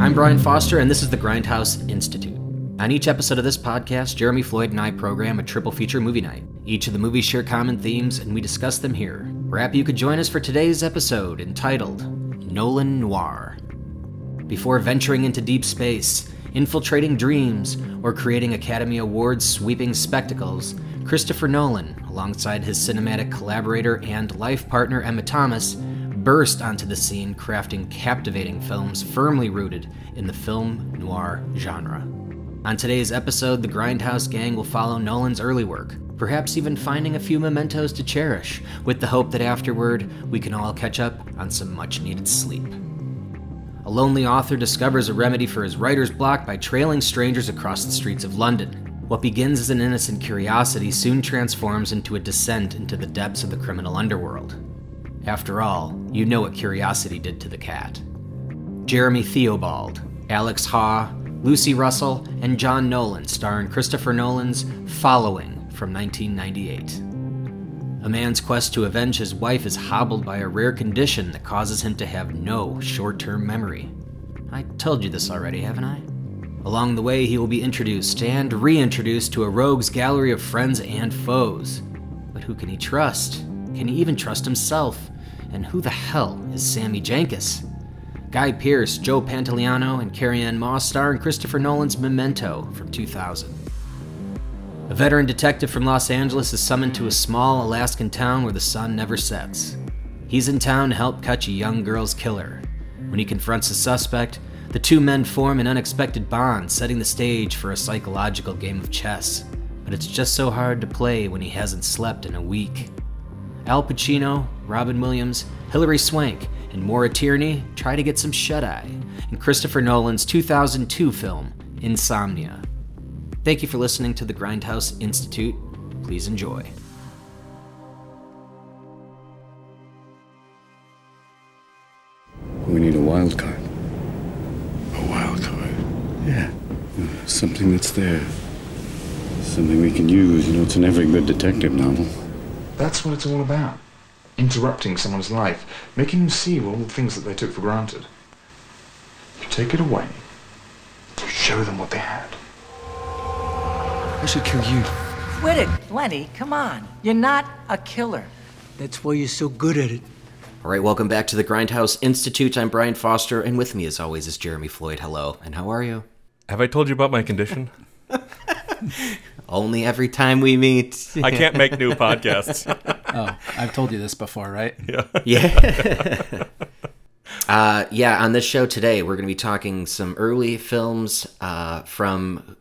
I'm Brian Foster, and this is the Grindhouse Institute. On each episode of this podcast, Jeremy Floyd and I program a triple feature movie night. Each of the movies share common themes, and we discuss them here. We're happy you could join us for today's episode entitled Nolan Noir. Before venturing into deep space, infiltrating dreams, or creating Academy Awards sweeping spectacles, Christopher Nolan, alongside his cinematic collaborator and life partner Emma Thomas, burst onto the scene crafting captivating films firmly rooted in the film noir genre. On today's episode, the Grindhouse Gang will follow Nolan's early work, perhaps even finding a few mementos to cherish, with the hope that afterward we can all catch up on some much needed sleep. A lonely author discovers a remedy for his writer's block by trailing strangers across the streets of London. What begins as an innocent curiosity soon transforms into a descent into the depths of the criminal underworld. After all, you know what curiosity did to the cat. Jeremy Theobald, Alex Haw, Lucy Russell, and John Nolan star in Christopher Nolan's Following from 1998. A man's quest to avenge his wife is hobbled by a rare condition that causes him to have no short term memory. I told you this already, haven't I? Along the way, he will be introduced and reintroduced to a rogue's gallery of friends and foes. But who can he trust? Can he even trust himself? And who the hell is Sammy Jankis? Guy Pearce, Joe Pantoliano, and Carrie-Anne Moss star in Christopher Nolan's Memento from 2000. A veteran detective from Los Angeles is summoned to a small Alaskan town where the sun never sets. He's in town to help catch a young girl's killer. When he confronts the suspect, the two men form an unexpected bond, setting the stage for a psychological game of chess. But it's just so hard to play when he hasn't slept in a week. Al Pacino, Robin Williams, Hilary Swank, and Maura Tierney try to get some shut eye in Christopher Nolan's 2002 film, Insomnia. Thank you for listening to the Grindhouse Institute. Please enjoy. We need a wild card. A wild card. Yeah. Something that's there. Something we can use. You know, it's in every good detective novel. That's what it's all about. Interrupting someone's life, making them see all the things that they took for granted. You take it away, you show them what they had. I should kill you. Quit it, Lenny. Come on. You're not a killer. That's why you're so good at it. All right, welcome back to the Grindhouse Institute. I'm Brian Foster, and with me, as always, is Jeremy Floyd. Hello, and how are you? Have I told you about my condition? Only every time we meet. I can't make new podcasts. Oh, I've told you this before, right? Yeah. uh, yeah, on this show today, we're going to be talking some early films uh, from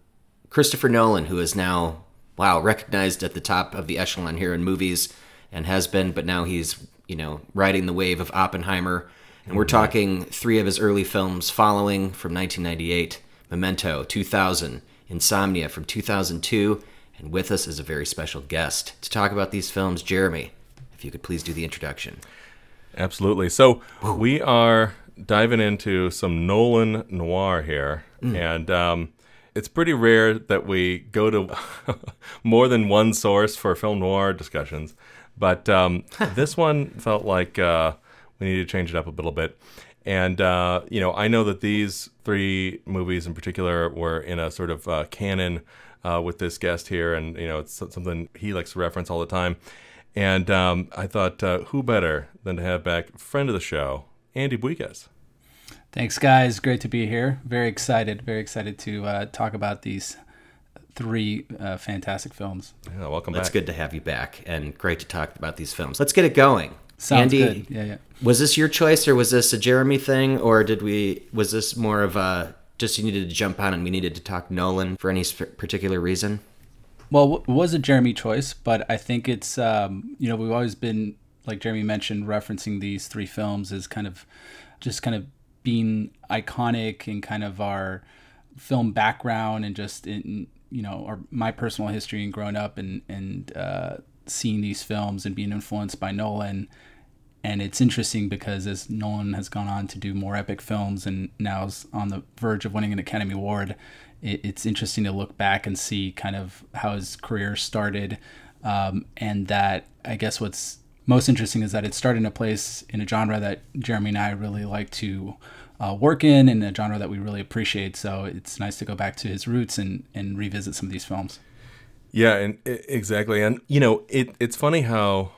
Christopher Nolan, who is now, wow, recognized at the top of the echelon here in movies and has been, but now he's, you know, riding the wave of Oppenheimer. And we're talking three of his early films following from 1998 Memento, 2000, Insomnia from 2002. And with us is a very special guest to talk about these films, Jeremy. If you could please do the introduction. Absolutely. So we are diving into some Nolan noir here, and um, it's pretty rare that we go to more than one source for film noir discussions. But um, this one felt like uh, we needed to change it up a little bit. And uh, you know, I know that these three movies in particular were in a sort of uh, canon uh, with this guest here, and you know, it's something he likes to reference all the time. And um, I thought, uh, who better than to have back friend of the show, Andy Buigues. Thanks, guys. Great to be here. Very excited. Very excited to uh, talk about these three uh, fantastic films. Yeah, welcome It's back. good to have you back and great to talk about these films. Let's get it going. Sounds Andy, good. Yeah, yeah. was this your choice or was this a Jeremy thing or did we was this more of a just you needed to jump on and we needed to talk Nolan for any sp- particular reason? Well, it was a Jeremy choice, but I think it's um, you know we've always been like Jeremy mentioned referencing these three films as kind of just kind of being iconic and kind of our film background and just in you know our my personal history and growing up and and uh, seeing these films and being influenced by Nolan. And it's interesting because as Nolan has gone on to do more epic films and now is on the verge of winning an Academy Award, it, it's interesting to look back and see kind of how his career started. Um, and that I guess what's most interesting is that it started in a place in a genre that Jeremy and I really like to uh, work in and a genre that we really appreciate. So it's nice to go back to his roots and, and revisit some of these films. Yeah, and exactly, and you know, it it's funny how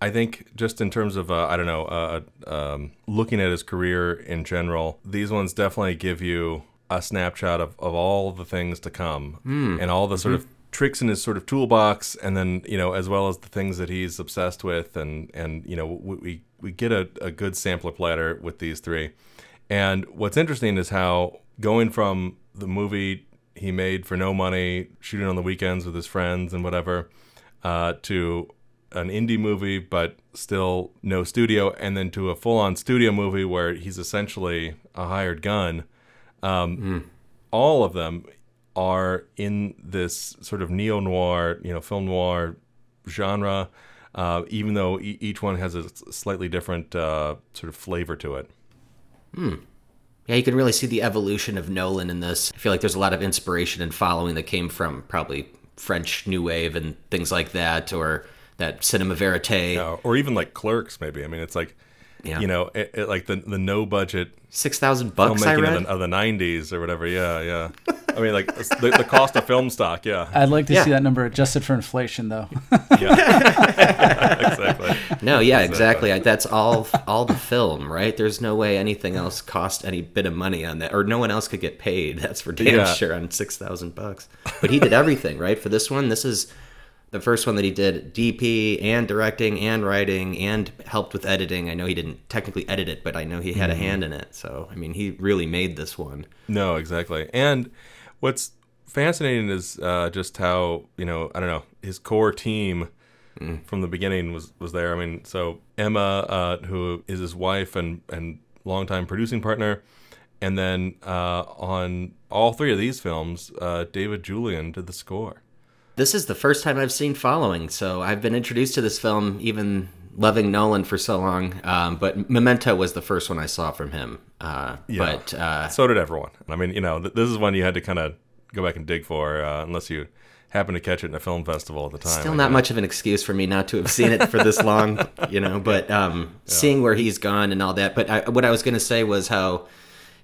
I think just in terms of uh, I don't know, uh, um, looking at his career in general, these ones definitely give you a snapshot of, of all the things to come and all the sort of tricks in his sort of toolbox, and then you know, as well as the things that he's obsessed with, and and you know, we we, we get a, a good sampler platter with these three. And what's interesting is how going from the movie he made for no money, shooting on the weekends with his friends and whatever, uh, to an indie movie but still no studio, and then to a full-on studio movie where he's essentially a hired gun. Um, All of them are in this sort of neo noir, you know, film noir genre, uh, even though e- each one has a slightly different uh, sort of flavor to it. Yeah, you can really see the evolution of Nolan in this. I feel like there's a lot of inspiration and following that came from probably French New Wave and things like that, or that cinema verite. Uh, or even like Clerks, maybe. I mean, it's like, Yeah. you know, it, it, like the the no budget Six thousand bucks, I filmmaking read. of the, of the '90s or whatever. Yeah, yeah. I mean, like the, the cost of film stock. Yeah, I'd like to Yeah. see that number adjusted for inflation, though. yeah, exactly. No, yeah, exactly. I- That's all all the film, right? There's no way anything else cost any bit of money on that, or no one else could get paid. That's for damn Yeah. sure on six thousand bucks. But he did everything, right? For this one, this is the first one that he did DP and directing and writing and helped with editing. I know he didn't technically edit it, but I know he had a hand in it. So I mean, he really made this one. No, exactly. And what's fascinating is uh, just how you know I don't know his core team from the beginning was was there. I mean, so Emma, uh, who is his wife and and longtime producing partner, and then uh, on all three of these films, uh, David Julyan did the score. This is the first time I've seen Following, so I've been introduced to this film, even loving Nolan for so long. Um, but Memento was the first one I saw from him. Uh, But uh, So did everyone. I mean, you know, th- this is one you had to kind of go back and dig for, uh, unless you happened to catch it in a film festival at the time. Still not much of an excuse for me not to have seen it for this long, you know. But um, seeing where he's gone and all that. But I, what I was going to say was how,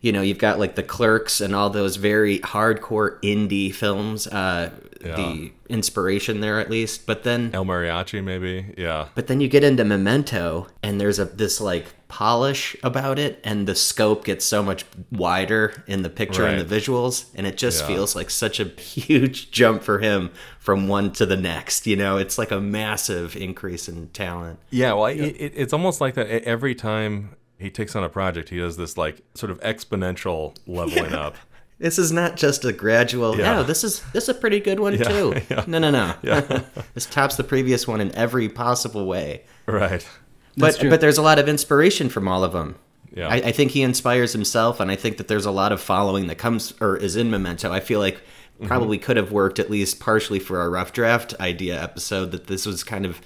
you know, you've got like the Clerks and all those very hardcore indie films. Uh, The inspiration there, at least. But then, El Mariachi, maybe. Yeah. but then you get into Memento, and there's a this like polish about it, and the scope gets so much wider in the picture and the visuals, and it just Yeah. feels like such a huge jump for him from one to the next. You know, it's like a massive increase in talent. Yeah, well, It, it, it's almost like that every time he takes on a project, he does this like sort of exponential leveling up. This is not just a gradual. Yeah. No, this is this is a pretty good one too. No, no, no. this tops the previous one in every possible way. Right. but but there's a lot of inspiration from all of them. Yeah. I, I think he inspires himself, and I think that there's a lot of following that comes or is in Memento. I feel like Mm-hmm. probably could have worked at least partially for our rough draft idea episode. That this was kind of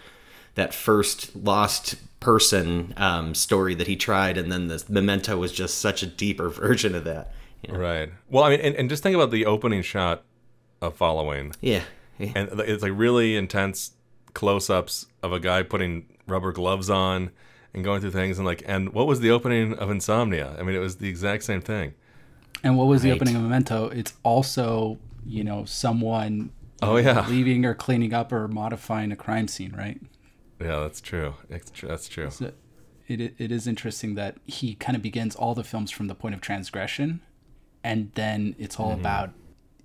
that first lost person um, story that he tried, and then the Memento was just such a deeper version of that. you know? Right. Well, I mean, and, and just think about the opening shot of Following, Yeah. yeah. and it's like really intense close-ups of a guy putting rubber gloves on and going through things, and like, and what was the opening of Insomnia? I mean, it was the exact same thing. And what was the opening of Memento? It's also, you know, someone Oh, yeah. leaving or cleaning up or modifying a crime scene, right? Yeah, that's true. It's tr- That's true. So it, it is interesting that he kind of begins all the films from the point of transgression, and then it's all Mm-hmm. about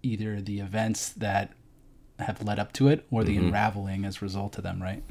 either the events that have led up to it or the Mm-hmm. unraveling as a result of them, right?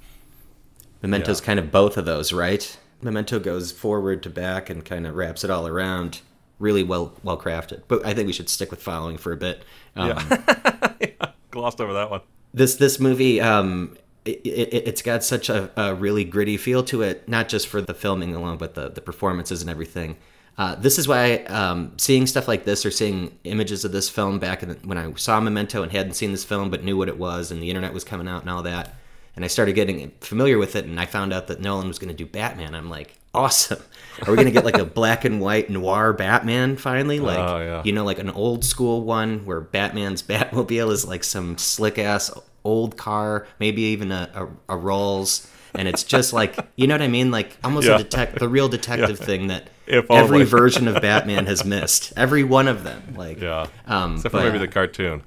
Memento's kind of both of those, right? Memento goes forward to back and kind of wraps it all around. Really well well crafted. But I think we should stick with following for a bit. Um, Glossed over that one. This this movie, um, it, it, it's got such a, a really gritty feel to it, not just for the filming alone, but the, the performances and everything. Uh, this is why um, seeing stuff like this or seeing images of this film back in the, when I saw Memento and hadn't seen this film but knew what it was and the internet was coming out and all that, and I started getting familiar with it and I found out that Nolan was going to do Batman. I'm like, awesome! Are we going to get like a black and white noir Batman finally? Like, Oh, yeah. you know, like an old school one where Batman's Batmobile is like some slick ass old car, maybe even a, a, a Rolls, and it's just like you know what I mean, like almost Yeah. a detect the real detective thing that If every version of Batman has missed. Every one of them. Like Yeah. Um, Except for maybe the cartoon.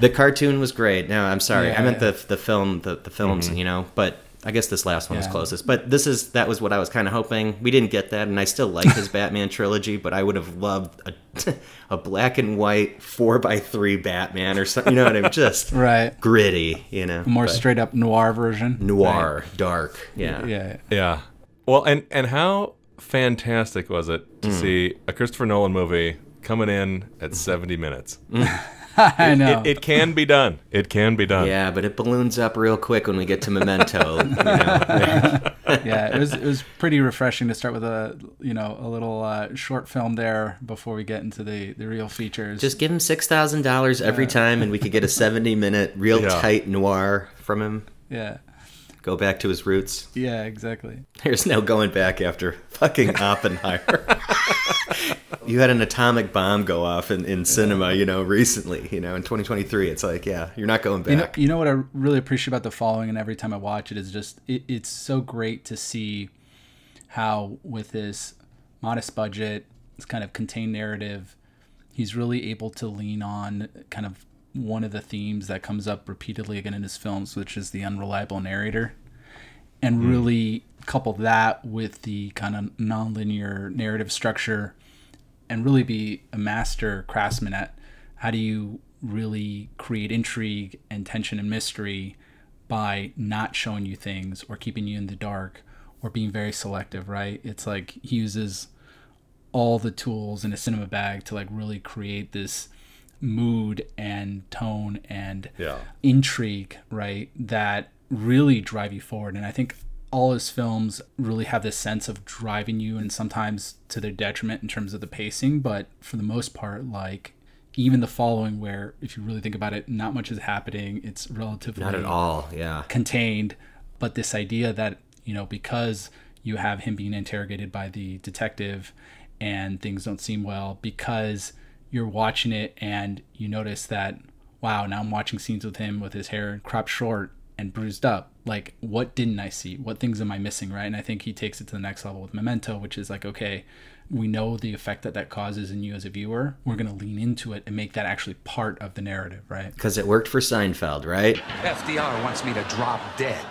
The cartoon was great. No, I'm sorry. I meant yeah. the the film, the the films. You know, but I guess this last one was Yeah. closest. But this is that was what I was kind of hoping. We didn't get that, and I still like his Batman trilogy. But I would have loved a a black and white four by three Batman or something. You know what I mean? Just Right. gritty. You know, More but straight up noir version. noir, dark. Yeah. Yeah. Yeah. Well, and and how fantastic was it to mm. see a Christopher Nolan movie coming in at mm-hmm. 70 minutes? Mm. I know. It, it can be done. It can be done. Yeah, but it balloons up real quick when we get to Memento. you know? yeah, it was it was pretty refreshing to start with a you know a little uh, short film there before we get into the the real features. Just give him six thousand dollars every time, and we could get a seventy-minute, real Yeah. tight noir from him. yeah, Go back to his roots. yeah, exactly. There's no going back after fucking Oppenheimer. you had an atomic bomb go off in, in cinema, you know, recently, you know, in 2023. It's like, yeah, you're not going You know, back. you know what I really appreciate about the following, and every time I watch it is just it, it's so great to see how with this modest budget, this kind of contained narrative, he's really able to lean on kind of one of the themes that comes up repeatedly again in his films, which is the unreliable narrator, and hmm. really couple that with the kind of nonlinear narrative structure and really be a master craftsman at how do you really create intrigue and tension and mystery by not showing you things or keeping you in the dark or being very selective, right? It's like he uses all the tools in a cinema bag to like really create this mood and tone and Yeah. intrigue, right? That really drive you forward. And I think all his films really have this sense of driving you and sometimes to their detriment in terms of the pacing, but for the most part, like even the following where if you really think about it, not much is happening. It's relatively Not at all, yeah. contained, but this idea that you know because you have him being interrogated by the detective and things don't seem well because you're watching it and you notice that wow now I'm watching scenes with him with his hair cropped short and bruised up like what didn't I see what things am I missing right and I think he takes it to the next level with Memento which is like okay we know the effect that that causes in you as a viewer we're going to lean into it and make that actually part of the narrative right Because it worked for Seinfeld, right? FDR wants me to drop dead.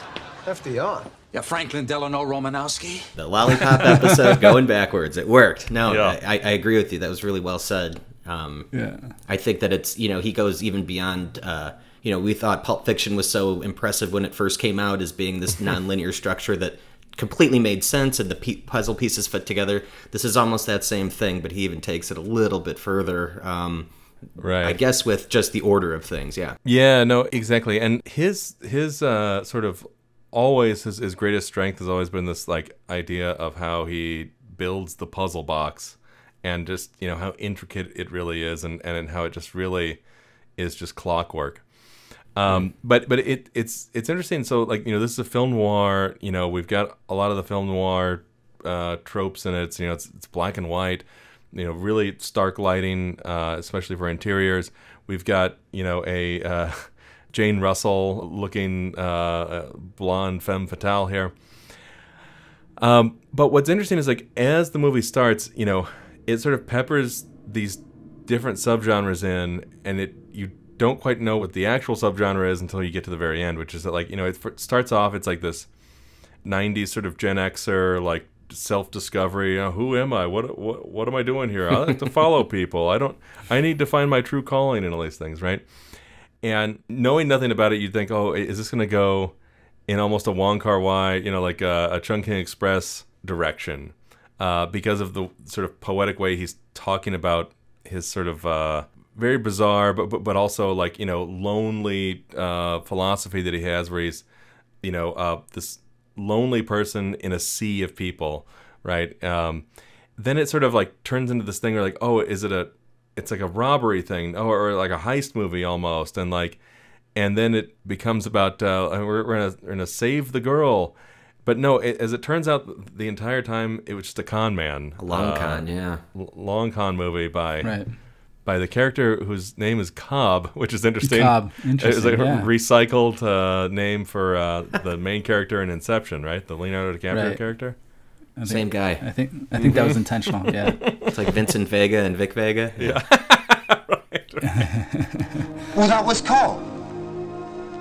FDR. Yeah, Franklin Delano Romanowski. The lollipop episode going backwards. It worked. No, Yeah. I, I agree with you. That was really well said. Um, yeah I think that it's you know he goes even beyond. Uh, you know, we thought Pulp Fiction was so impressive when it first came out as being this nonlinear structure that completely made sense and the pe- puzzle pieces fit together. This is almost that same thing, but he even takes it a little bit further. Um, Right. I guess with just the order of things. Yeah. Yeah, no, exactly. And his his uh, sort of always his, his greatest strength has always been this like idea of how he builds the puzzle box and just you know how intricate it really is and and how it just really is just clockwork. Um, but but it it's it's interesting. So like you know this is a film noir. You know we've got a lot of the film noir uh, tropes in it. It's, you know it's, it's black and white. You know really stark lighting, uh, especially for interiors. We've got you know a uh, Jane Russell looking uh, blonde femme fatale here. Um, but what's interesting is like as the movie starts, you know, it sort of peppers these different subgenres in, and it don't quite know what the actual subgenre is until you get to the very end, which is that like you know it f- starts off it's like this '90s sort of Gen Xer like self discovery. You know, who am I? What what what am I doing here? I like to follow people. I don't. I need to find my true calling and all these things, right? And knowing nothing about it, you'd think, oh, is this going to go in almost a Wong Kar Wai, you know, like a, a Chungking Express direction, uh, because of the sort of poetic way he's talking about his sort of uh, very bizarre, but, but but also like you know lonely uh, philosophy that he has, where he's you know uh, this lonely person in a sea of people, right? Um, then it sort of like turns into this thing where like, oh, is it a it's like a robbery thing, oh, or like a heist movie almost, and like, and then it becomes about uh, we're, we're gonna we're gonna save the girl, but no, it, as it turns out, the entire time it was just a con man, A long uh, con, yeah. long con movie by right by the character whose name is Cobb, which is interesting. Cobb, It was interesting, a yeah. recycled uh, name for uh, the main character in Inception, right? The Leonardo DiCaprio Right. character. I think, Same guy. I think I think that was intentional. Yeah. It's like Vincent Vega and Vic Vega. Yeah. Well, that was Cobb.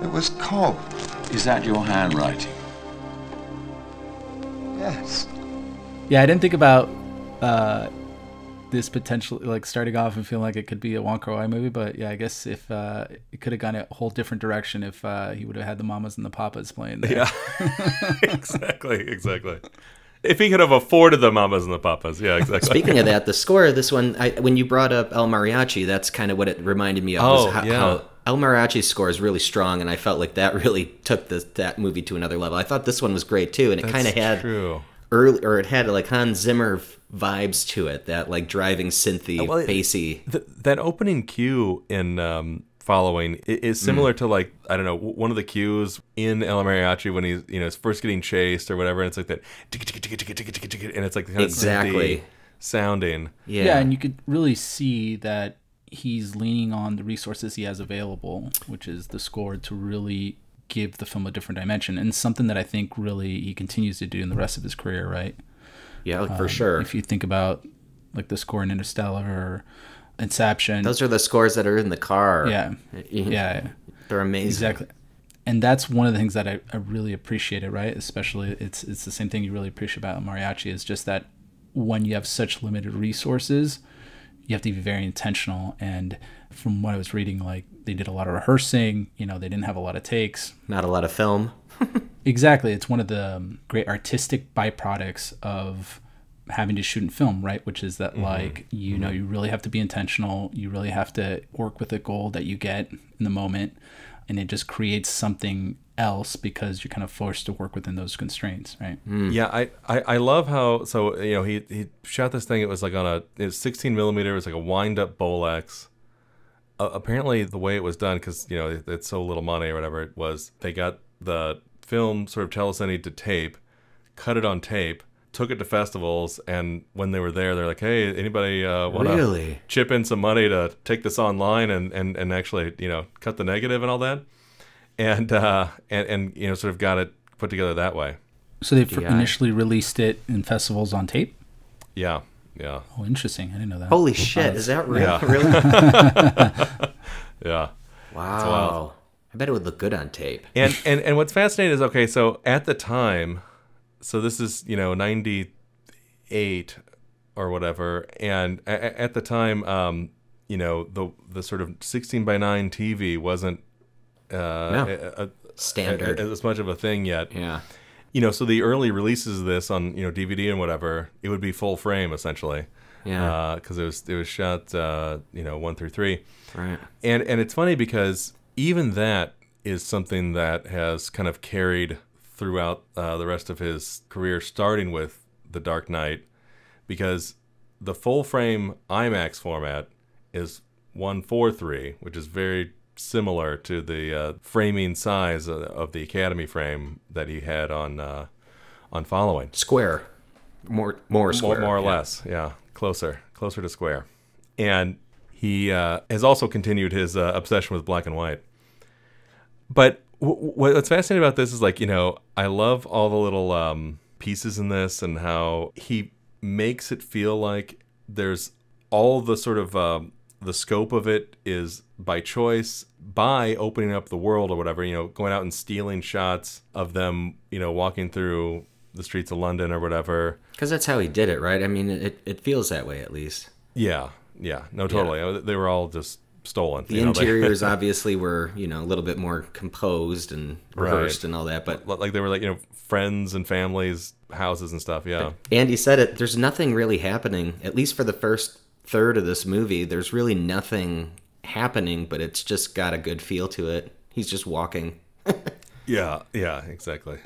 It was Cobb. Is that your handwriting? Yes. Yeah, I didn't think about uh, this potentially like starting off and feeling like it could be a Wong Kar Wai movie, but yeah, I guess if uh, it could have gone a whole different direction if uh, he would have had the mamas and the papas playing there. Yeah. exactly, exactly. If he could have afforded the mamas and the papas, yeah, exactly. Speaking of that, the score of this one, I, when you brought up El Mariachi, that's kind of what it reminded me of. Oh, how, yeah. how El Mariachi's score is really strong, and I felt like that really took the, that movie to another level. I thought this one was great too, and it kind of had true. Early, or it had like Hans Zimmer vibes to it, that like driving synthy, well, bassy. Th- that opening cue in um, following is similar to like I don't know one of the cues in El Mariachi when he's you know is first getting chased or whatever, and it's like that, and it's like kind Exactly. synthy sounding. Yeah. Yeah, and you could really see that he's leaning on the resources he has available, which is the score, to really give the film a different dimension, and something that I think really he continues to do in the rest of his career, right? yeah, like, for Um, sure. If you think about like the score in Interstellar or Inception, Those are the scores that are in the car. yeah, yeah, They're amazing. exactly. And that's one of the things that I, I really appreciated, right? Especially it's it's the same thing you really appreciate about mariachi is just that when you have such limited resources, you have to be very intentional. And from what I was reading, like they did a lot of rehearsing. You know, they didn't have a lot of takes. Not a lot of film. Exactly. It's one of the um, great artistic byproducts of having to shoot in film, right? Which is that, mm-hmm. like, you mm-hmm. know, you really have to be intentional. You really have to work with the goal that you get in the moment. And it just creates something else because you're kind of forced to work within those constraints, right? Mm. Yeah, I, I, I love how so you know he he shot this thing. It was like on a it was 16 millimeter. It was like a wind up Bolex. Uh, apparently, the way it was done, because you know it, it's so little money or whatever it was, they got the film sort of telecined to tape, cut it on tape, took it to festivals, and when they were there, they're like, "Hey, anybody uh, want to Really? chip in some money to take this online and and and actually you know cut the negative and all that?" And uh, and and you know sort of got it put together that way. So they fir- initially released it in festivals on tape. Yeah, yeah, Oh, interesting. I didn't know that. Holy shit! Is that real? Yeah. Really? yeah. Wow. I bet it would look good on tape. And and and what's fascinating is okay, so at the time, so this is you know ninety eight or whatever, and a- a- at the time, um, you know the the sort of sixteen by nine TV wasn't uh, a- a- Standard. a- as much of a thing yet. Yeah. You know, so the early releases of this on you know DVD and whatever, it would be full frame essentially. Yeah. Because it was it was shot uh, you know one through three. Right. And and it's funny because even that is something that has kind of carried throughout uh, the rest of his career, starting with The Dark Knight, because the full frame IMAX format is one four three, which is very similar to the uh, framing size of, the Academy frame that he had on uh, on Following. Square. More more square. More, more or yeah. less, yeah, closer, closer to square. And he uh, has also continued his uh, obsession with black and white. But w- w- what's fascinating about this is like you know I love all the little um, pieces in this and how he makes it feel like there's all the sort of um, the scope of it is by choice by opening up the world or whatever you know going out and stealing shots of them you know walking through the streets of London or whatever Because that's how he did it, right? I mean, it, it feels that way at least. Yeah, yeah, no, totally. Uh, They were all just stolen. The you know, interiors obviously were, you know, a little bit more composed and rehearsed Right. and all that. But like they were like you know friends and families, houses and stuff. Yeah, Andy said it. There's nothing really happening, at least for the first third of this movie. There's really nothing happening, but it's just got a good feel to it. He's just walking. yeah, yeah, exactly.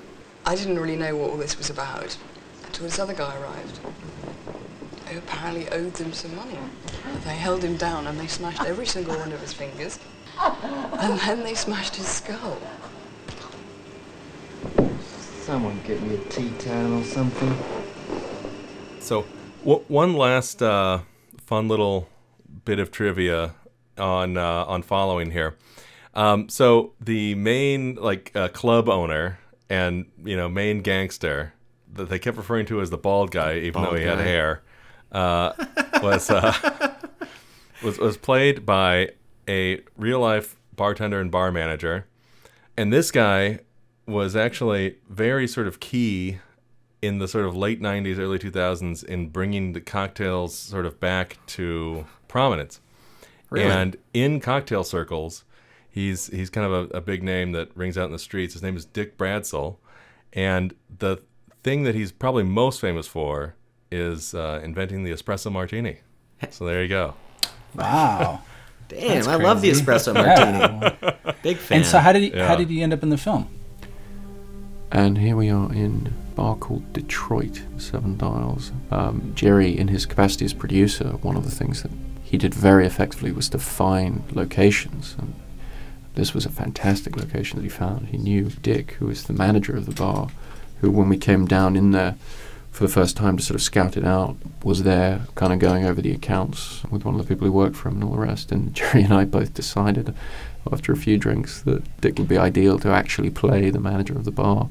I didn't really know what all this was about until this other guy arrived, who apparently owed them some money. They held him down and they smashed every single one of his fingers, and then they smashed his skull. Someone get me a tea towel or something. So, w- one last uh, fun little bit of trivia on uh, on following here. Um, so the main like uh, club owner and you know main gangster that they kept referring to as the bald guy, even Bald though he had hair, uh, was uh, was was played by a real life bartender and bar manager, and this guy was actually very sort of key in the sort of late 90s early 2000s in bringing the cocktails sort of back to prominence Really? and in cocktail circles he's he's kind of a, a big name that rings out in the streets his name is dick bradsell and the thing that he's probably most famous for is uh, inventing the espresso martini so there you go Wow. Damn, That's I love the espresso martini. Big fan. And so how did he Yeah. how did he end up in the film? And here we are in a bar called Detroit, Seven Dials. Um, Jerry, in his capacity as producer, one of the things that he did very effectively was to find locations. And this was a fantastic location that he found. He knew Dick, who was the manager of the bar, who, when we came down in there for the first time to sort of scout it out, was there kind of going over the accounts with one of the people who worked for him and all the rest. And Jerry and I both decided after a few drinks that Dick would be ideal to actually play the manager of the bar.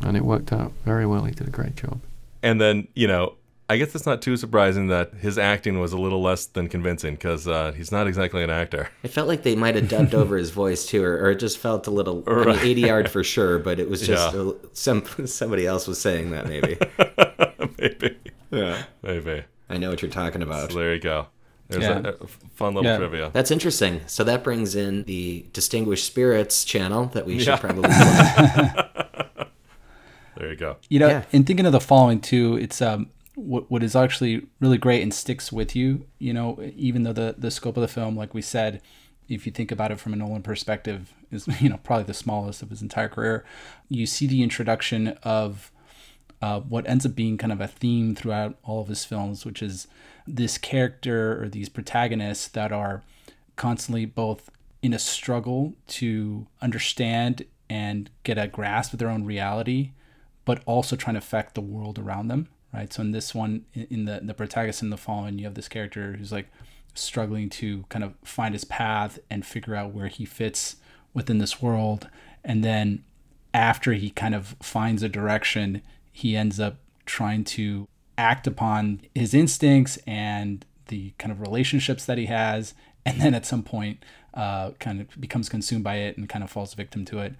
And it worked out very well. He did a great job. and then you know i guess it's not too surprising that his acting was a little less than convincing because uh, he's not exactly an actor It felt like they might have dubbed over his voice too, or, or it just felt a little. I mean, ADR'd for sure, but it was just Yeah. a- some somebody else was saying that maybe. maybe Yeah. maybe I know what you're talking about. so there you go there's Yeah. a, a fun little Yeah. trivia That's interesting. So that brings in the Distinguished Spirits channel that we should Yeah. probably. plug. there you go You know, Yeah. in thinking of the following too, it's um what what is actually really great and sticks with you. You know, even though the the scope of the film, like we said, if you think about it from a Nolan perspective, is you know probably the smallest of his entire career. You see the introduction of uh, what ends up being kind of a theme throughout all of his films, which is this character or these protagonists that are constantly both in a struggle to understand and get a grasp of their own reality, but also trying to affect the world around them. Right. So in this one, in- the the protagonist in the following, you have this character who's like struggling to kind of find his path and figure out where he fits within this world, and then after he kind of finds a direction, he ends up trying to act upon his instincts and the kind of relationships that he has, and then at some point, uh, kind of becomes consumed by it and kind of falls victim to it.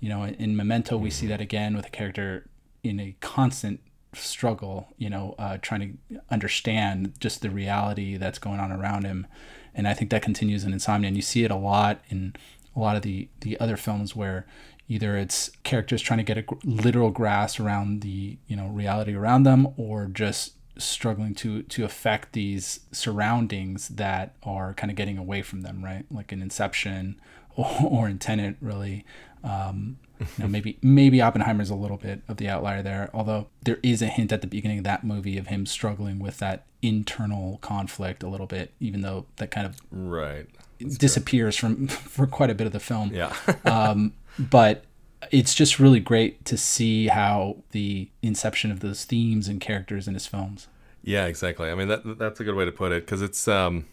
You know, in Memento, we see that again with a character in a constant struggle. You know, uh, trying to understand just the reality that's going on around him, and I think that continues in Insomnia, and you see it a lot in a lot of the the other films where either it's characters trying to get a literal grasp around the you know reality around them or just struggling to to affect these surroundings that are kind of getting away from them right? Like in inception or, or in Tenet really. Um you know maybe maybe Oppenheimer's a little bit of the outlier there although there is a hint at the beginning of that movie of him struggling with that internal conflict a little bit even though that kind of right disappears from for quite a bit of the film. Yeah. um, but it's just really great to see how the inception of those themes and characters in his films. Yeah, exactly. I mean, that that's a good way to put it because it's um,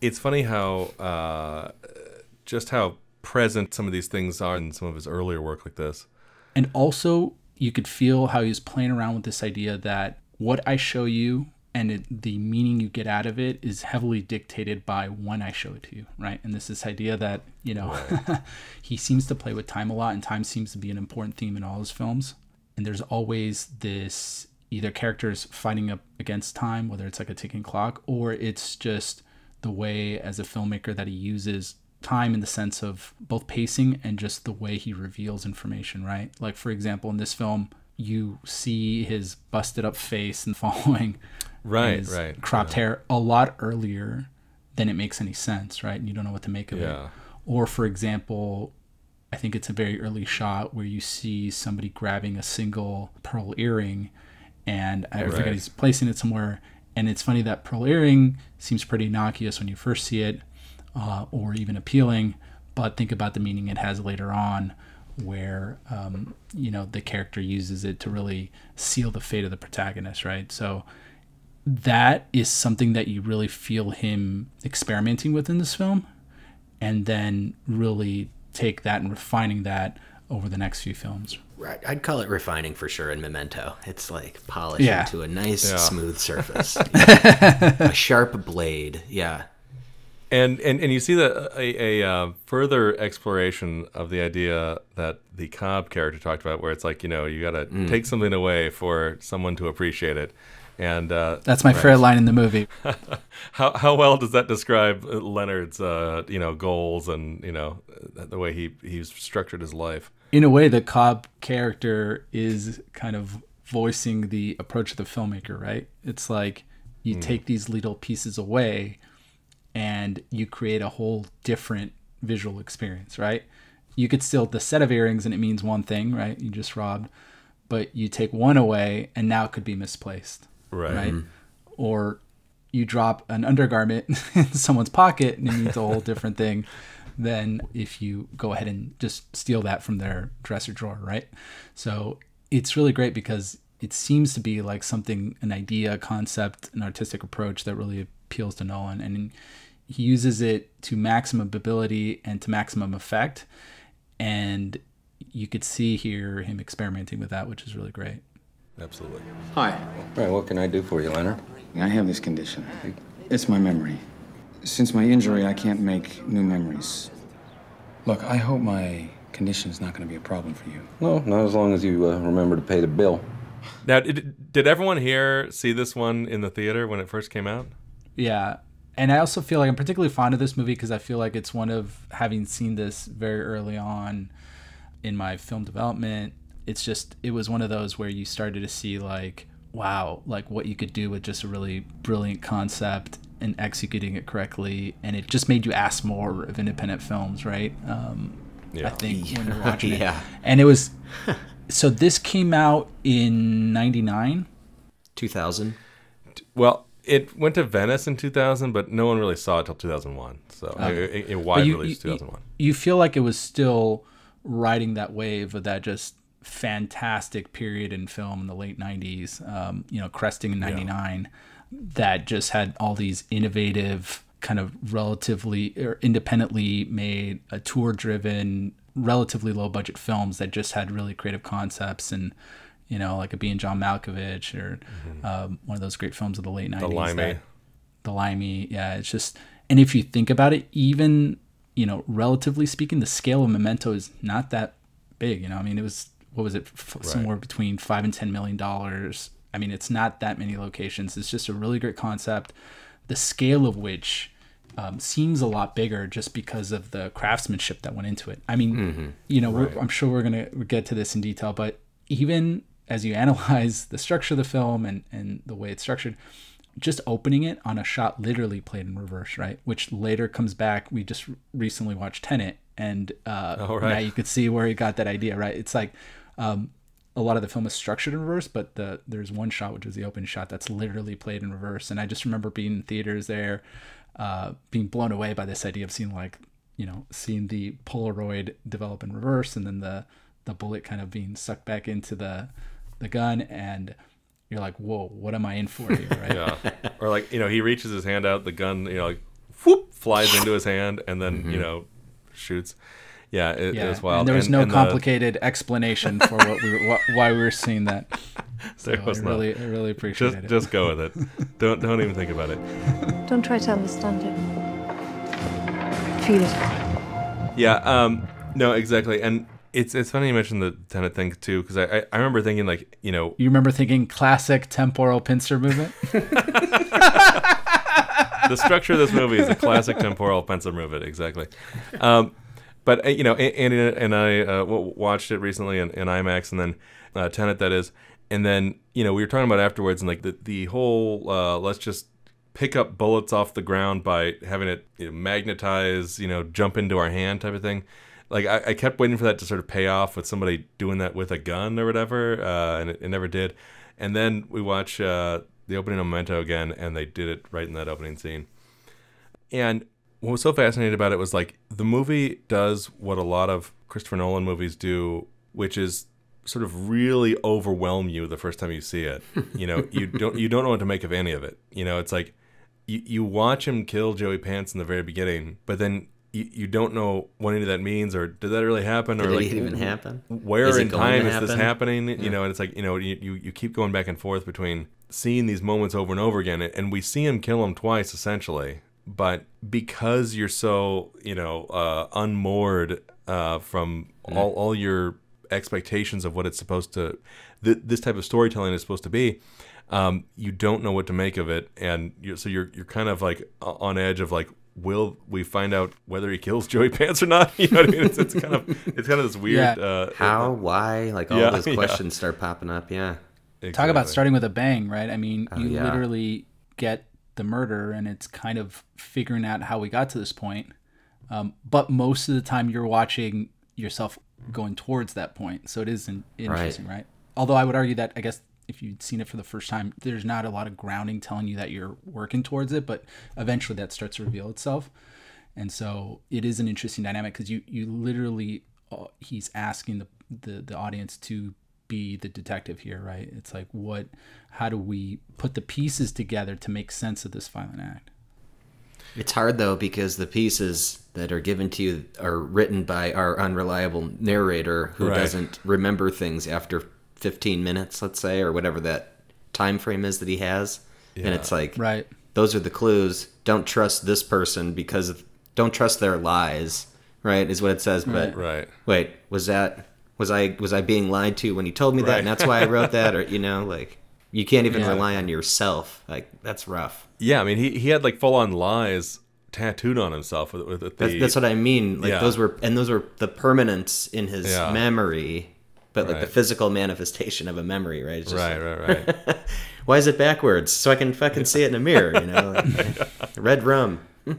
it's funny how uh, just how present some of these things are in some of his earlier work like this. And also, you could feel how he's playing around with this idea that what I show you and it, the meaning you get out of it is heavily dictated by when I show it to you, right? And this this idea that you know he seems to play with time a lot, and time seems to be an important theme in all his films. And there's always this either characters fighting up against time, whether it's like a ticking clock, or it's just the way as a filmmaker that he uses time in the sense of both pacing and just the way he reveals information, right? Like for example, in this film, you see his busted up face and following Right, right, cropped yeah. hair a lot earlier than it makes any sense, right? And you don't know what to make of Yeah. it. Or for example, I think it's a very early shot where you see somebody grabbing a single pearl earring and I Right. forget he's placing it somewhere. And it's funny that pearl earring seems pretty innocuous when you first see it, uh, or even appealing, but think about the meaning it has later on, where um, you know the character uses it to really seal the fate of the protagonist, right? So that is something that you really feel him experimenting with in this film, and then really take that and refining that over the next few films. Right, I'd call it refining for sure in Memento. It's like polishing Yeah. to a nice Yeah. smooth surface. a sharp blade. Yeah. And, and and you see that a, a uh, further exploration of the idea that the Cobb character talked about, where it's like you know you got to Mm. take something away for someone to appreciate it, and uh, That's my favorite line in the movie. how how well does that describe uh, Leonard's uh, you know goals and you know uh, the way he he's structured his life? in a way, the Cobb character is kind of voicing the approach of the filmmaker, right? It's like you Mm. take these little pieces away and you create a whole different visual experience, right? You could still the set of earrings and it means one thing, right? You just robbed, but you take one away and now it could be misplaced, Right. Right? Or you drop an undergarment in someone's pocket and it means a whole different thing than if you go ahead and just steal that from their dresser drawer, right? So it's really great because it seems to be like something, an idea, concept, an artistic approach that really appeals to Nolan. And he uses it to maximum ability and to maximum effect. And you could see here him experimenting with that, which is really great. Absolutely. Hi. Right, what can I do for you, Leonard? I have this condition. It's my memory. Since my injury, I can't make new memories. Look, I hope my condition is not going to be a problem for you. No, not as long as you uh, remember to pay the bill. Now, did, did everyone here see this one in the theater when it first came out? Yeah. And I also feel like I'm particularly fond of this movie because I feel like it's one of having seen this very early on in my film development. It's just, it was one of those where you started to see, like, wow, like what you could do with just a really brilliant concept and executing it correctly. And it just made you ask more of independent films, right? Um, Yeah. I think when you're watching Yeah. it. And it was, so this came out in 99. 2000. Well, it went to Venice in 2000, but no one really saw it till 2001. So Okay. it, it, it wide you- release you- 2001. You feel like it was still riding that wave of that just fantastic period in film in the late 90s, um, you know, cresting in 99, that just had all these innovative, kind of relatively or independently made, uh, tour driven, relatively low budget films that just had really creative concepts and, you know, like a being John Malkovich or um, one of those great films of the late 90s. The Limey. that- the limey yeah it's just and if you think about it even you know relatively speaking the scale of memento is not that big you know i mean it was what was it f- somewhere between five and ten million dollars i mean it's not that many locations it's just a really great concept the scale of which um, seems a lot bigger just because of the craftsmanship that went into it i mean Mhm. you know Right. we're, i'm sure we're going to get to this in detail but even as you analyze the structure of the film and, and the way it's structured just opening it on a shot literally played in reverse, right? Which later comes back. We just recently watched Tenet, and uh, Oh, right. now you could see where he got that idea, right? It's like um, a lot of the film is structured in reverse, but the there's one shot which is the open shot that's literally played in reverse. And I just remember being in theaters there, uh, being blown away by this idea of seeing like you know seeing the Polaroid develop in reverse, and then the the bullet kind of being sucked back into the the gun and you're like, whoa, what am I in for here, right? Yeah. or like, you know, he reaches his hand out, the gun, you know, like, whoop, flies into his hand, and then, you know, shoots. Yeah, it, it was wild. And there was And- no and the- complicated explanation for what we were, wh- why we were seeing that. So There was I not. really, I really appreciate just, it. Just go with it. don't don't even think about it. Don't try to understand it. Feel it. Yeah. Um. No. Exactly. And it's it's funny you mentioned the tenet thing too, because I, I I remember thinking like you know You remember thinking classic temporal pincer movement? the structure of this movie is a classic temporal pincer movement, exactly. Um, but uh, you know, Andy and I uh, watched it recently in, in IMAX, and then uh, Tenet, that is, and then you know we were talking about afterwards, and like the the whole uh, let's just pick up bullets off the ground by having it you know, magnetize, you know, jump into our hand type of thing. Like I, I kept waiting for that to sort of pay off with somebody doing that with a gun or whatever, uh, and it, it never did. And then we watch uh, the opening of Memento again, and they did it right in that opening scene. And what was so fascinating about it was like the movie does what a lot of Christopher Nolan movies do, which is sort of really overwhelm you the first time you see it. You know, you don't you don't know what to make of any of it. You know, it's like you, you watch him kill Joey Pants in the very beginning, but then you, you don't know what any of that means, or did that really happen, Did or like even happen? Where in time is this happening? Yeah. You know, and it's like you know you, you you keep going back and forth between seeing these moments over and over again, and we see him kill him twice essentially. But because you're so you know uh, unmoored uh, from all all your expectations of what it's supposed to, th- this type of storytelling is supposed to be, um, you don't know what to make of it, and you're, so you're you're kind of like on edge of like, will we find out whether he kills Joey Pants or not? You know what I mean? It's, it's kind of it's kind of this weird. Uh, How? Why? Like all Yeah, those yeah. questions start popping up. Yeah. Talk about starting with a bang, right? I mean, Oh, you yeah. literally get the murder, and it's kind of figuring out how we got to this point. Um, but most of the time, you're watching yourself going towards that point, so it isn't interesting, right? Although I would argue that I guess if you'd seen it for the first time, there's not a lot of grounding telling you that you're working towards it, but eventually that starts to reveal itself. And so it is an interesting dynamic because you you literally uh, he's asking the, the the audience to be the detective here, right? It's like what how do we put the pieces together to make sense of this violent act? It's hard though because the pieces that are given to you are written by our unreliable narrator who Right. doesn't remember things after 15 minutes, let's say, or whatever that time frame is that he has. And it's like, right. those are the clues. Don't trust this person because of, don't trust their lies, right? Is what it says. But Right. wait, was that was I was I being lied to when he told me that, and that's why I wrote that, or you know, like you can't even Yeah. rely on yourself. Like that's rough. Yeah, I mean, he, he had like full on lies tattooed on himself with, with the. That's, that's what I mean. Like Yeah. those were, and those were the permanence in his Yeah. memory, but like the physical manifestation of a memory, right? Just Right, like- right, right. Why is it backwards? So I can fucking see it in a mirror, you know? Like, red rum.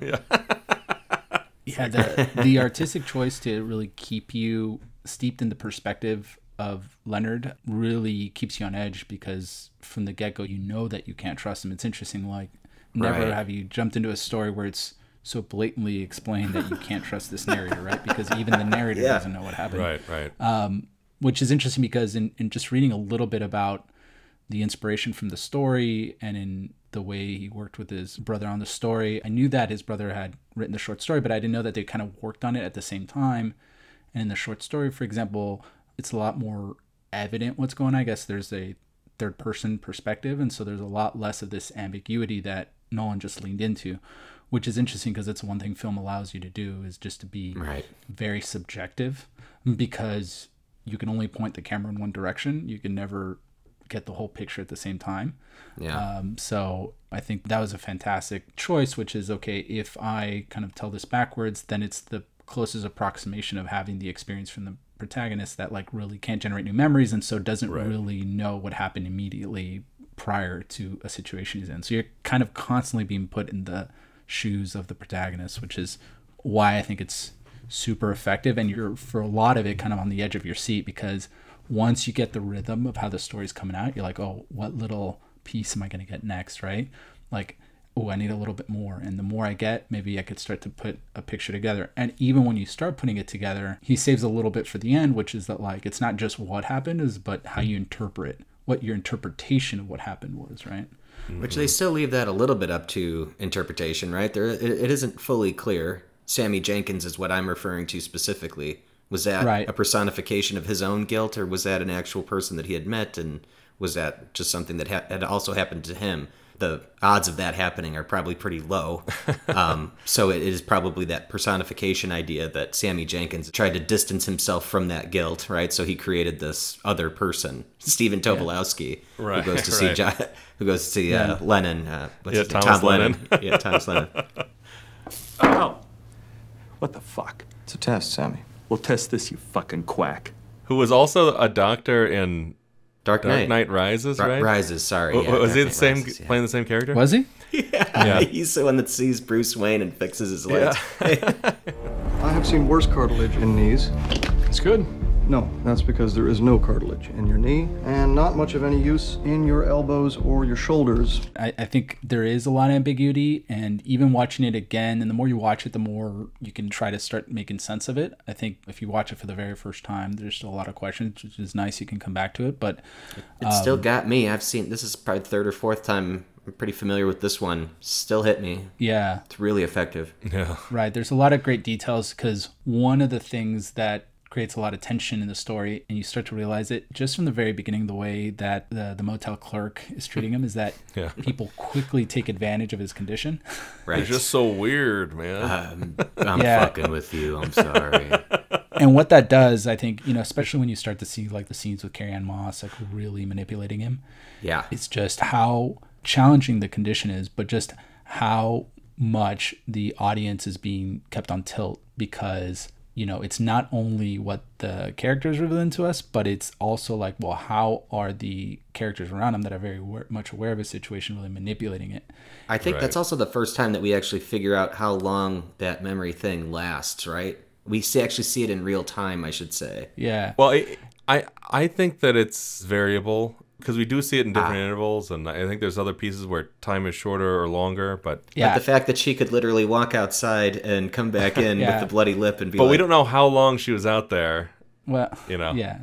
Yeah, the the artistic choice to really keep you steeped in the perspective of Leonard really keeps you on edge because from the get go you know that you can't trust him. It's interesting, like never Right. have you jumped into a story where it's so blatantly explained that you can't trust this narrator, right? Because even the narrator Yeah. doesn't know what happened. Right, right. Um, which is interesting because in, in just reading a little bit about the inspiration from the story and in the way he worked with his brother on the story, I knew that his brother had written the short story, but I didn't know that they kind of worked on it at the same time. And in the short story, for example, it's a lot more evident what's going on. I guess there's a third person perspective, and so there's a lot less of this ambiguity that Nolan just leaned into, which is interesting because it's one thing film allows you to do is just to be Right. very subjective because you can only point the camera in one direction. You can never get the whole picture at the same time. Yeah. Um, so I think that was a fantastic choice, which is okay, if I kind of tell this backwards, then it's the closest approximation of having the experience from the protagonist that like really can't generate new memories and so doesn't Right. really know what happened immediately prior to a situation he's in. So you're kind of constantly being put in the shoes of the protagonist, which is why I think it's super effective and you're for a lot of it kind of on the edge of your seat because once you get the rhythm of how the story's coming out, you're like, oh, what little piece am I going to get next, right? Like, oh, I need a little bit more. And the more I get, maybe I could start to put a picture together. And even when you start putting it together, he saves a little bit for the end, which is that like it's not just what happened, is but how you interpret what your interpretation of what happened was, right? Which they still leave that a little bit up to interpretation, right? There, it, it isn't fully clear. Sammy Jenkins is what I'm referring to specifically. Was that Right. a personification of his own guilt, or was that an actual person that he had met, and was that just something that ha- had also happened to him? The odds of that happening are probably pretty low. um, so it is probably that personification idea that Sammy Jenkins tried to distance himself from that guilt, right? So he created this other person, Stephen Tobolowsky, Right, who goes to see right. Jo- who goes to see uh, Yeah. Lennon. Uh, what's Yeah. Thomas Tom Lennon. Lennon. yeah, Thomas Lennon. Ow! What the fuck? It's a test, Sammy. We'll test this, you fucking quack. Who was also a doctor in Dark Knight. Rises, Ri- right? Rises, sorry, W- yeah, was Dark he the Knight same, Rises, yeah. playing the same character? Was he? Yeah. Yeah. he's the one that sees Bruce Wayne and fixes his legs. I have seen worse cartilage in knees. It's good. No, that's because there is no cartilage in your knee and not much of any use in your elbows or your shoulders. I, I think there is a lot of ambiguity, and even watching it again, and the more you watch it, the more you can try to start making sense of it. I think if you watch it for the very first time, there's still a lot of questions, which is nice. You can come back to it, but It still um, got me. I've seen this is probably third or fourth time I'm pretty familiar with this one. Still hit me. Yeah. It's really effective. Yeah. Right. There's a lot of great details because one of the things that creates a lot of tension in the story, and you start to realize it just from the very beginning, the way that the, the motel clerk is treating him is that Yeah. people quickly take advantage of his condition. Right, It's just so weird, man. Um, I'm Yeah. fucking with you. I'm sorry. and what that does, I think, you know, especially when you start to see like the scenes with Carrie Ann Moss, like really manipulating him. Yeah. It's just how challenging the condition is, but just how much the audience is being kept on tilt because, you know, it's not only what the characters revealing to us, but it's also like, well, how are the characters around him that are very much aware of his situation really manipulating it? I think that's also the first time that we actually figure out how long that memory thing lasts, right? We see, actually see it in real time, I should say. Yeah. Well, I I, I think that it's variable because we do see it in different Ah. intervals, and I think there's other pieces where time is shorter or longer. But But the fact that she could literally walk outside and come back in Yeah. with the bloody lip and be but like, we don't know how long she was out there. Well, you know. yeah.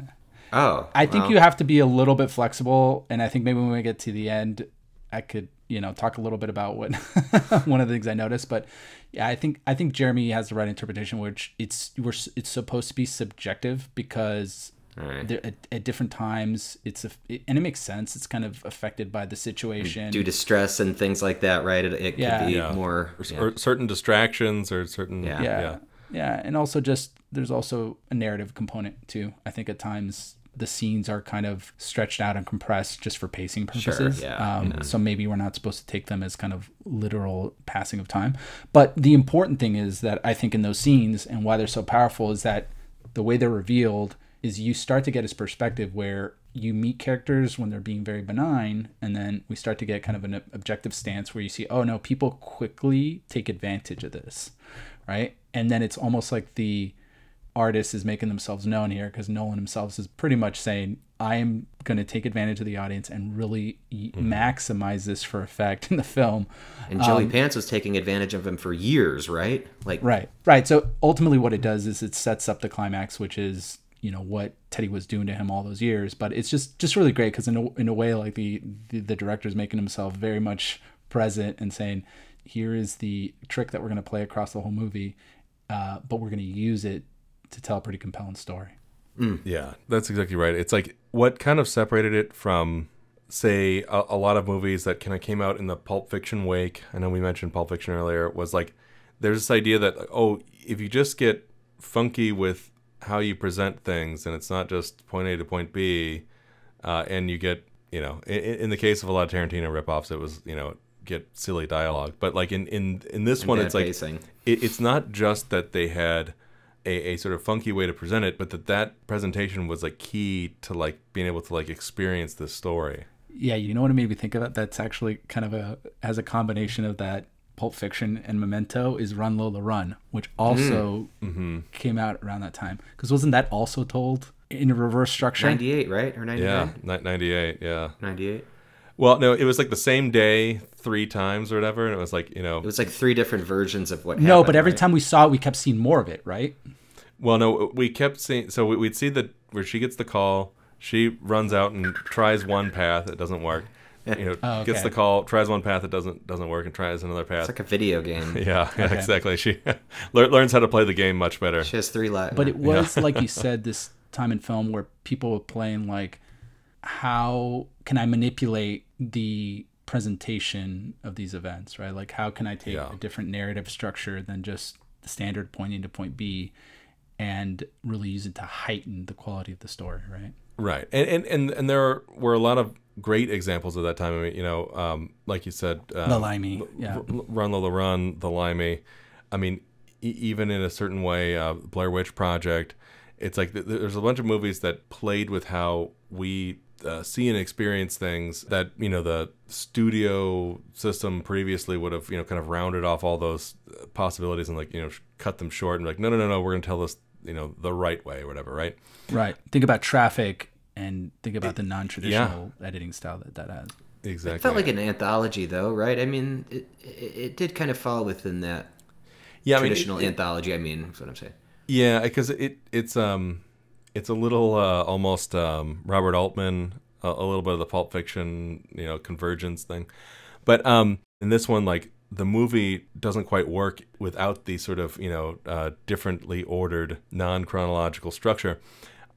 Oh, I think well. you have to be a little bit flexible, and I think maybe when we get to the end, I could you know talk a little bit about what one of the things I noticed. But yeah, I think I think Jeremy has the right interpretation, which it's we're it's supposed to be subjective because. There- At, at different times, it's a, it, and it makes sense. It's kind of affected by the situation. due to stress and things like that, right? It, it Yeah. could be Yeah. more. or, yeah. or certain distractions or certain Yeah. yeah. yeah. yeah and also just there's also a narrative component too i think at times the scenes are kind of stretched out and compressed just for pacing Sure, purposes yeah, um, yeah. so maybe we're not supposed to take them as kind of literal passing of time but the important thing is that i think in those scenes and why they're so powerful is that the way they're revealed is you start to get his perspective where you meet characters when they're being very benign and then we start to get kind of an objective stance where you see oh no people quickly take advantage of this right and then it's almost like the artist is making themselves known here because nolan himself is pretty much saying i am going to take advantage of the audience and really y- maximize this for effect in the film And Joey Um, Pants was taking advantage of him for years, right? Like, Right, right. So ultimately, what it does is it sets up the climax, which is you know what Teddy was doing to him all those years. But it's just just really great because in a, in a way, like the, the the director is making himself very much present and saying, here is the trick that we're going to play across the whole movie, uh, but we're going to use it to tell a pretty compelling story. Yeah, that's exactly right. It's like what kind of separated it from, say, a, a lot of movies that kind of came out in the Pulp Fiction wake. I know we mentioned Pulp Fiction earlier. Was like there's this idea that oh, if you just get funky with how you present things, and it's not just point A to point B, uh, and you get you know, in, in the case of a lot of Tarantino ripoffs, it was you know get silly dialogue, but like in in in this And one, bad it's like it, it's not just that they had a, a sort of funky way to present it, but that that presentation was like key to like being able to like experience this story. Yeah, you know what it made me think of? That that's actually kind of a as a combination of that Pulp Fiction and Memento is Run Lola Run, which also Mhm. came out around that time. Because wasn't that also told in a reverse structure? 98, right? Or 99? Yeah, 98, yeah. 98. Well, no, it was like the same day three times or whatever, and it was like, you know. It was like three different versions of what happened. No, but every right? time we saw it, we kept seeing more of it, right? Well, no, we kept seeing. So we- we'd see that where she gets the call, she runs out and tries one path, it doesn't work. You know, Oh, gets the call, tries one path, it doesn't doesn't work, and tries another path. It's like a video game. yeah, yeah, Okay. exactly. She lear- learns how to play the game much better. She has three lives. But it was like you said, this time in film where people were playing like, how can I manipulate the presentation of these events, right? Like, how can I take Yeah. a different narrative structure than just the standard pointing to point B, and really use it to heighten the quality of the story, right? Right, and and and, and there were a lot of great examples of that time. I mean, you know, um, like you said, um, The Limey, yeah. R- Run Lola Run, The Limey. I mean, e- even in a certain way, uh, Blair Witch Project. It's like th- there's a bunch of movies that played with how we uh, see and experience things that you know the studio system previously would have you know kind of rounded off all those uh, possibilities and like you know sh- cut them short and like no no no no we're gonna tell this you know the right way or whatever right Right. Think about traffic and think about the non-traditional editing style that that has. exactly It felt like an anthology, though, right? I mean, it, it, it did kind of fall within that Yeah, I mean, traditional it- anthology. I mean, that's what I'm saying. Yeah, because it it's um it's a little uh, almost um, Robert Altman, a, a little bit of the Pulp Fiction, you know, convergence thing, But um, in this one, like the movie doesn't quite work without the sort of you know uh, differently ordered non chronological structure.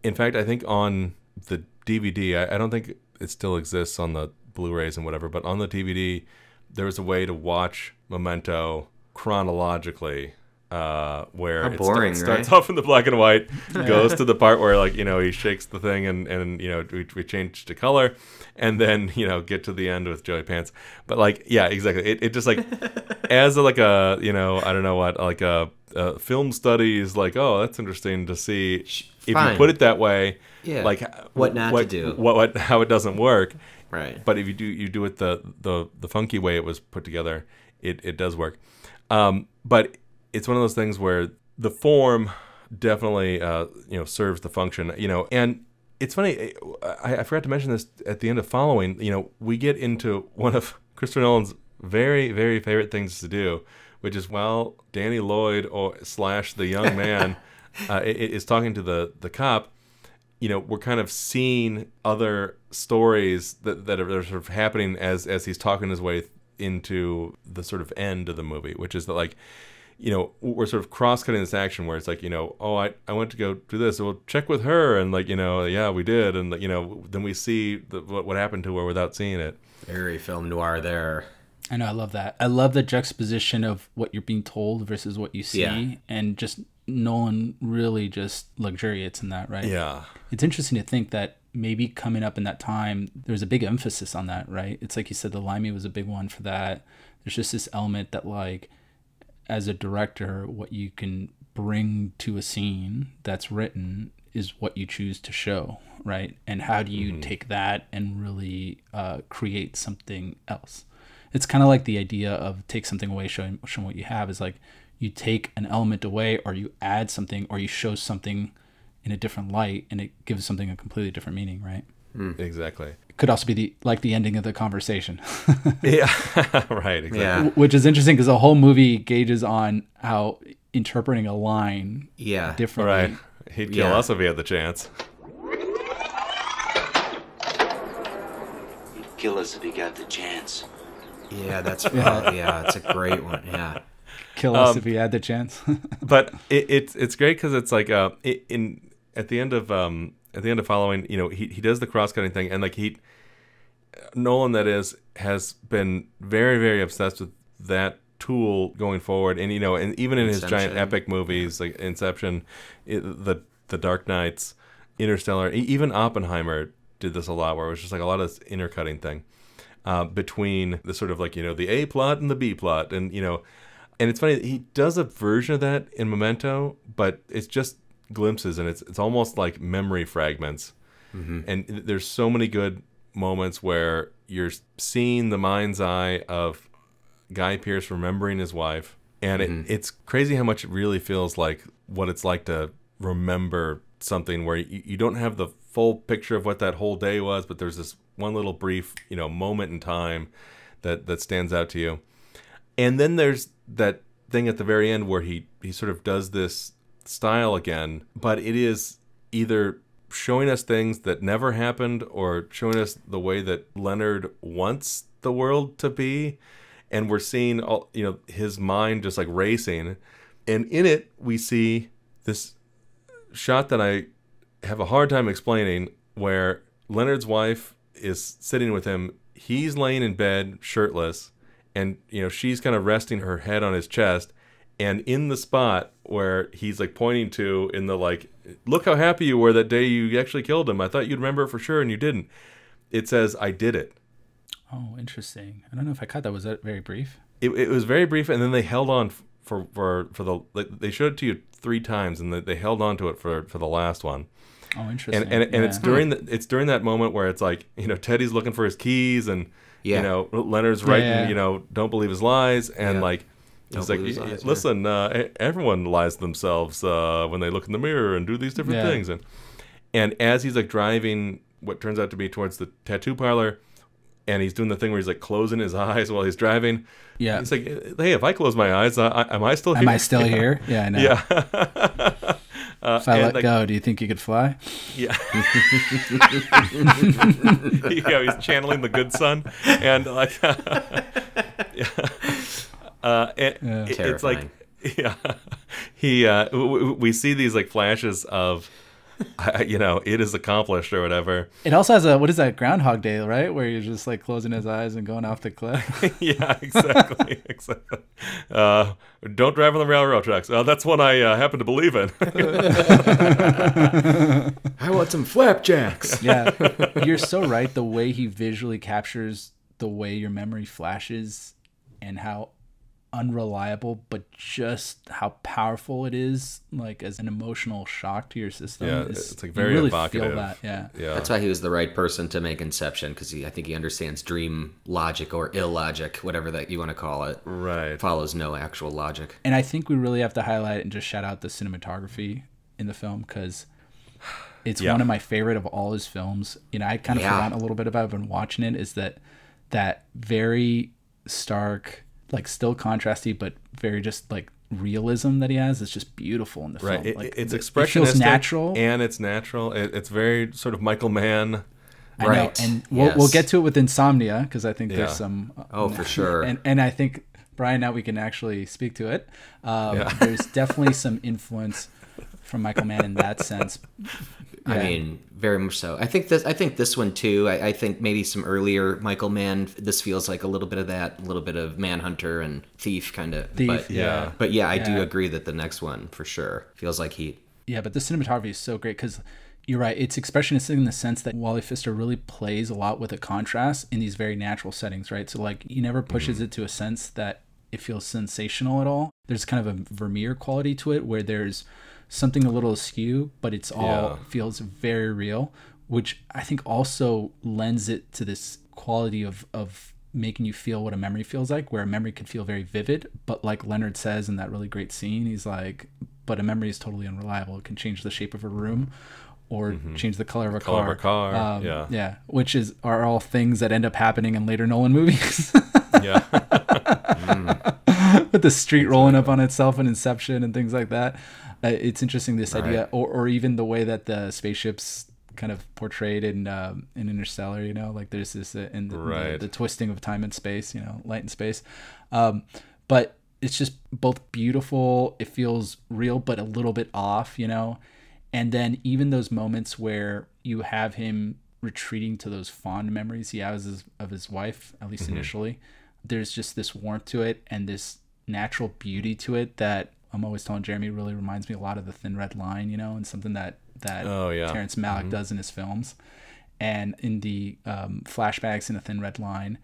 In fact, I think on the DVD, I, I don't think it still exists on the Blu-rays and whatever, but on the DVD, there was a way to watch Memento chronologically uh, where How it boring, starts right? off in the black and white, goes to the part where like you know he shakes the thing and and you know we, we change to color, and then you know get to the end with Joey Pants. But like yeah, exactly. It, it just like as a, like a you know I don't know what like a, a film studies like oh that's interesting to see if you put it that way. Yeah. Like What not to do. What, what how it doesn't work. Right. But if you do you do it the the the funky way it was put together, it it does work. Um, but it's one of those things where the form definitely uh, you know serves the function. You know, and it's funny. I, I forgot to mention this at the end of following. You know, we get into one of Christopher Nolan's very very favorite things to do, which is while Danny Lloyd or slash the young man uh, is talking to the the cop you know, we're kind of seeing other stories that, that are, that are sort of happening as as he's talking his way into the sort of end of the movie, which is that like, you know, we're sort of cross cutting this action where it's like, you know, oh, I, I went to go do this. Well, check with her, and like, you know, yeah, we did, and you know, then we see the, what what happened to her without seeing it. Very film noir there. I know, I love that. I love the juxtaposition of what you're being told versus what you see, Yeah. and just Nolan really just luxuriates in that, right? Yeah. It's interesting to think that maybe coming up in that time, there's a big emphasis on that, right? It's like you said, the Limey was a big one for that. There's just this element that, like, as a director, what you can bring to a scene that's written is what you choose to show, right? And how do you take that and really uh, create something else? It's kind of like the idea of take something away, showing, showing what you have is like you take an element away or you add something or you show something in a different light and it gives something a completely different meaning, right? Hmm. Exactly. It could also be the like the ending of the conversation. Yeah. right. Exactly. Which is interesting because the whole movie gauges on how interpreting a line Yeah. differently. Right. He'd kill Yeah. us if he had the chance. He'd Kill us if he got the chance. Yeah, that's yeah, yeah it's a great one. Yeah. Kill us Um, if you had the chance. but it, it's it's great because it's like uh i in at the end of um at the end of following you know he he does the cross cutting thing and like he Nolan that is has been very very obsessed with that tool going forward and you know and even in his giant epic movies like Inception it, the the Dark Knights Interstellar e- even Oppenheimer did this a lot where it was just like a lot of this intercutting thing uh, between the sort of like you know the A plot and the B plot, and you know, and it's funny he does a version of that in Memento, but it's just glimpses and it's it's almost like memory fragments, Mhm. and there's so many good moments where you're seeing the mind's eye of Guy Pearce remembering his wife, and it, it's crazy how much it really feels like what it's like to remember something where you, you don't have the full picture of what that whole day was, but there's this one little brief, you know, moment in time that that stands out to you. And then there's that thing at the very end where he he sort of does this style again, but it is either showing us things that never happened or showing us the way that Leonard wants the world to be and we're seeing all you know his mind just like racing and in it we see this shot that I have a hard time explaining where Leonard's wife is sitting with him. He's laying in bed shirtless and you know she's kind of resting her head on his chest and in the spot where he's like pointing to in the like look how happy you were that day you actually killed him. I thought you'd remember it for sure and you didn't. It says I did it. Oh, interesting. I don't know if I caught that. Was that very brief? It, it was very brief, and then they held on for for for the like, they showed it to you three times, and they, they held on to it for for the last one. Oh, interesting. And and, and it's during the it's during that moment where it's like you know Teddy's looking for his keys, and Yeah. you know Leonard's writing Yeah. you know don't believe his lies, and Yeah. like. Don't He's like, believe his "Y- lies, yeah." listen, uh, everyone lies to themselves uh, when they look in the mirror and do these different Yeah. things. And and as he's like driving what turns out to be towards the tattoo parlor, and he's doing the thing where he's like closing his eyes while he's driving. Yeah. He's like, hey, if I close my eyes, uh, I, am I still here? Am I still here? Yeah, I know. Yeah. Uh, If I and let the- go, do you think you could fly? Yeah. yeah, he's channeling the good son, and like, yeah. Uh, and Yeah. it- it's like, yeah, he. Uh, w- w- we see these like flashes of, uh, you know, it is accomplished or whatever. It also has a what is that Groundhog Day, right? Where you're just like closing his eyes and going off the cliff. yeah, exactly, exactly. Uh, don't drive on the railroad tracks. Uh, that's one I uh, happen to believe in. I want some flapjacks. yeah, you're so right. The way he visually captures the way your memory flashes and how unreliable, but just how powerful it is, like as an emotional shock to your system. Yeah, is- it's, like, you very really evocative. Feel that, yeah. Yeah. That's why he was the right person to make Inception because I think he understands dream logic or illogic, whatever that you want to call it. Right. Follows no actual logic. And I think we really have to highlight and just shout out the cinematography in the film because it's Yeah. one of my favorite of all his films. You know, I kind of Yeah. forgotten a little bit about it when watching it. Is that that very stark, like still contrasty, but very just like realism that he has is just beautiful in the Right. film. It, like, it's the- expressionistic. It natural. and it's natural. It, it's very sort of Michael Mann. I know, and we'll, we'll get to it with insomnia because I think Yeah. there's some. uh, Oh, for sure. And and I think Brian, now we can actually speak to it. Um, Yeah. There's definitely some influence from Michael Mann in that sense. I mean, very much so. I think this. I think this one too. I, I think maybe some earlier Michael Mann. This feels like a little bit of that, a little bit of Manhunter and Thief kind of. Thief, but, yeah. But yeah, I do agree that the next one for sure feels like Heat. Yeah, but the cinematography is so great because you're right. It's expressionistic in the sense that Wally Pfister really plays a lot with a contrast in these very natural settings, right? So like he never pushes Mm-hmm. it to a sense that it feels sensational at all. There's kind of a Vermeer quality to it where there's something a little askew, but it's all Yeah. feels very real, which I think also lends it to this quality of of making you feel what a memory feels like, where a memory could feel very vivid, but like Leonard says in that really great scene, he's like, but a memory is totally unreliable. It can change the shape of a room or change the color of a Mm-hmm. Color car. of a car, Um, yeah. Yeah. Which is are all things that end up happening in later Nolan movies. Yeah. With the street rolling up on itself in Inception and things like that. Uh, it's interesting this idea, Right. or, or even the way that the spaceships kind of portrayed in um, in Interstellar. You know, like there's this uh, in the, Right. the, the twisting of time and space. You know, light and space. Um, but it's just both beautiful. It feels real, but a little bit off. You know, and then even those moments where you have him retreating to those fond memories he has of his, of his wife, at least Mhm. initially, there's just this warmth to it and this natural beauty to it that I'm always telling Jeremy really reminds me a lot of the Thin Red Line, you know, and something that that Oh, yeah. Terrence Malick Mhm. does in his films. And in the um, flashbacks in the Thin Red Line,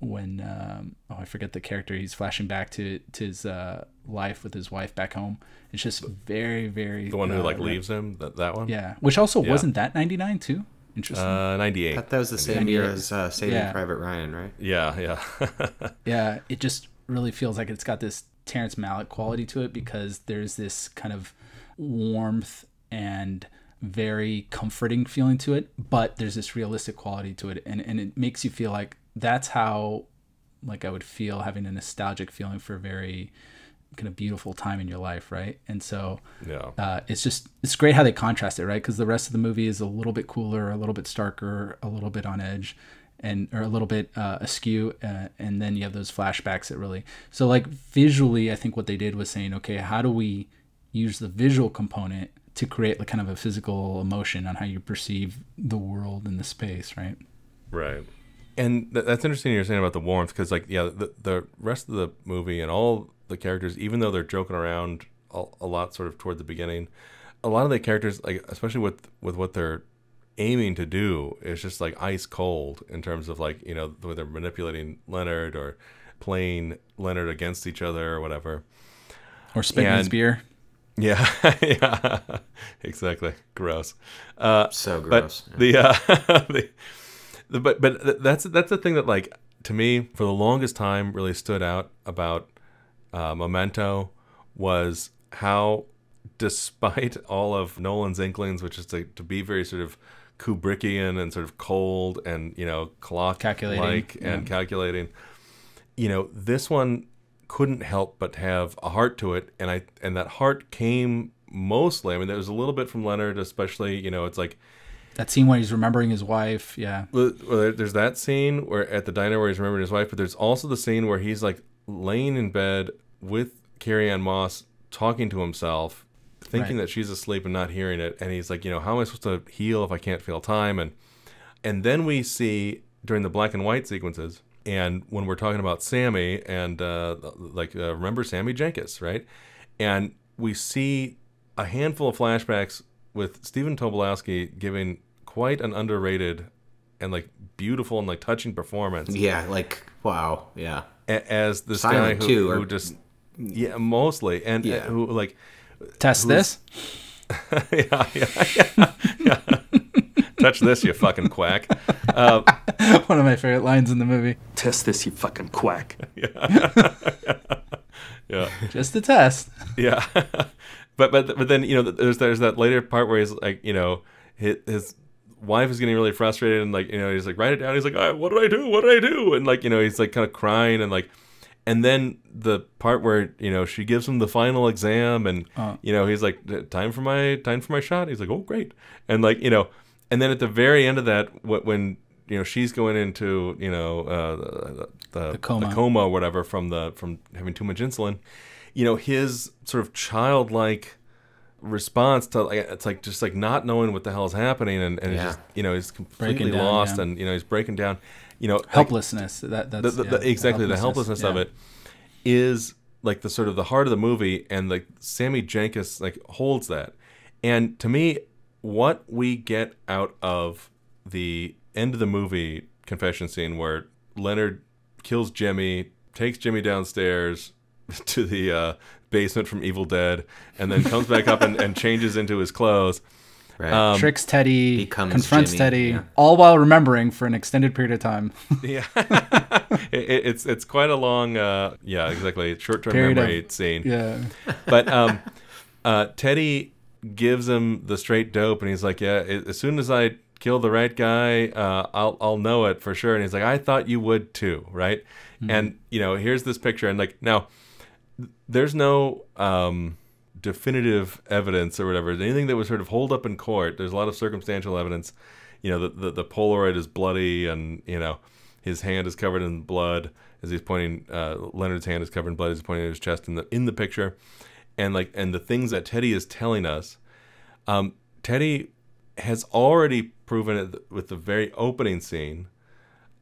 when um, oh I forget the character, he's flashing back to to his uh, life with his wife back home. It's just very very The one who uh, like re- leaves him. That that one. Yeah, which also Yeah. wasn't that 99 too. Interesting. Uh, ninety eight. Thought that was the same year as uh, Saving Yeah. Private Ryan, right? Yeah, yeah. yeah, it just really feels like it's got this Terrence Malick quality to it because there's this kind of warmth and very comforting feeling to it, but there's this realistic quality to it, and and it makes you feel like that's how like I would feel having a nostalgic feeling for a very kind of beautiful time in your life, right? And so Yeah. uh, it's just it's great how they contrast it, right? Because the rest of the movie is a little bit cooler, a little bit starker, a little bit on edge, and or a little bit uh, askew, uh, and then you have those flashbacks that really. So like visually, I think what they did was saying, okay, how do we use the visual component to create like kind of a physical emotion on how you perceive the world and the space, right? Right. And th- that's interesting you're saying about the warmth because, like, yeah, the, the rest of the movie and all the characters, even though they're joking around a, a lot sort of toward the beginning, a lot of the characters, like, especially with, with what they're aiming to do, is just like ice cold in terms of, like, you know, the way they're manipulating Leonard or playing Leonard against each other or whatever. Or spitting his And- beer. Yeah, yeah, exactly. Gross. Uh, So but gross, The, uh, the, the but but that's that's the thing that like to me for the longest time really stood out about uh, Memento was how, despite all of Nolan's inklings, which is to, to be very sort of Kubrickian and sort of cold and you know clock Calculating, like and yeah. calculating, you know this one couldn't help but have a heart to it and i and that heart came mostly. I mean, there was a little bit from Leonard, especially. You know, it's like That scene where he's remembering his wife. Yeah. well, well, there's that scene where at the diner where he's remembering his wife, but there's also the scene where he's like laying in bed with Carrie Ann Moss talking to himself, thinking Right. that she's asleep and not hearing it, and he's like, you know, how am I supposed to heal if I can't feel time? And and then we see during the black and white sequences, and when we're talking about Sammy and uh, like uh, remember Sammy Jenkins, right? And we see a handful of flashbacks with Stephen Tobolowsky giving quite an underrated and like beautiful and like touching performance. Yeah, like wow, yeah. A- as this Silent guy who, too, or- just yeah mostly and uh, who like Test this. yeah, yeah, yeah, yeah. Touch this, you fucking quack. Uh, One of my favorite lines in the movie. Test this, you fucking quack. yeah. yeah. Just a test. Yeah. but but but then you know there's there's that later part where he's like you know his, his wife is getting really frustrated and like you know he's like write it down. He's like "Ah, what did I do? What did I do? And like you know he's like kind of crying and like and then the part where you know she gives him the final exam and Uh. you know he's like time for my time for my shot. He's like oh great and like you know and then at the very end of that wh- when you know she's going into you know uh, the, the, The coma. the coma or whatever from the from having too much insulin you know his sort of childlike response to like it's like just like not knowing what the hell is happening and, and Yeah. just you know he's completely down, lost yeah. and you know he's breaking down you know like, Helplessness. That that's the, the, yeah, the- exactly the helplessness of yeah. it is like the sort of the heart of the movie and like sammy jenkins like holds that and to me what we get out of the end of the movie confession scene where leonard kills jimmy takes jimmy downstairs to the uh, basement from evil dead and then comes back up and, and changes into his clothes Right. Um, Tricks Teddy, becomes confronts Jimmy, Teddy, yeah. all while remembering for an extended period of time. yeah it, it- it's it's quite a long uh yeah exactly short-term Period of- memory scene yeah. but um uh teddy gives him the straight dope and he's like yeah a- as soon as i kill the right guy uh i'll i'll know it for sure and he's like i thought you would too right Mhm. and you know here's this picture and like now there's no um definitive evidence or whatever. Anything that was sort of hold up in court there's a lot of circumstantial evidence. You know the, the, the polaroid is bloody and you know his hand is covered in blood as he's pointing uh, leonard's hand is covered in blood as he's pointing at his chest in the in the picture. And like and the things that teddy is telling us um, teddy has already proven it with the very opening scene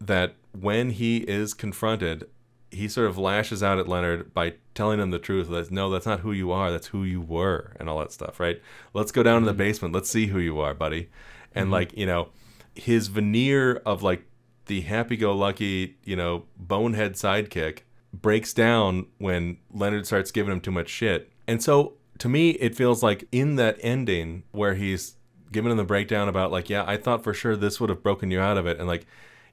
that when he is confronted, he sort of lashes out at Leonard by telling him the truth that no, that's not who you are, that's who you were, and all that stuff, right? Let's go down to the basement, let's see who you are, buddy. And Mhm. like, you know, his veneer of like the happy go lucky, you know, bonehead sidekick breaks down when Leonard starts giving him too much shit. And so to me, it feels like in that ending where he's giving him the breakdown about like, yeah, I thought for sure this would have broken you out of it. And like,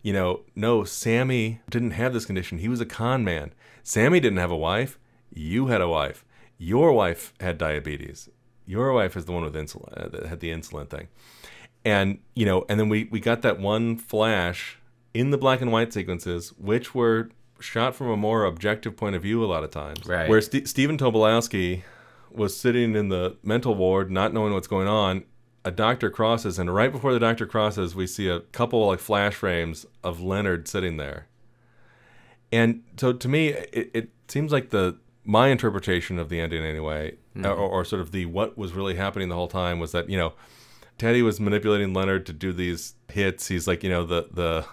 you know, no, Sammy didn't have this condition. He was a con man. Sammy didn't have a wife. You had a wife. Your wife had diabetes. Your wife is the one with insulin uh, that had the insulin thing. And you know, and then we we got that one flash in the black and white sequences, which were shot from a more objective point of view a lot of times. Right. Where St- Stephen Tobolowsky was sitting in the mental ward, not knowing what's going on. A doctor crosses, and right before the doctor crosses, we see a couple like flash frames of Leonard sitting there. And so, to me, it, it seems like the my interpretation of the ending, anyway, Mhm. or, or sort of the what was really happening the whole time was that you know, Teddy was manipulating Leonard to do these hits. He's like you know the the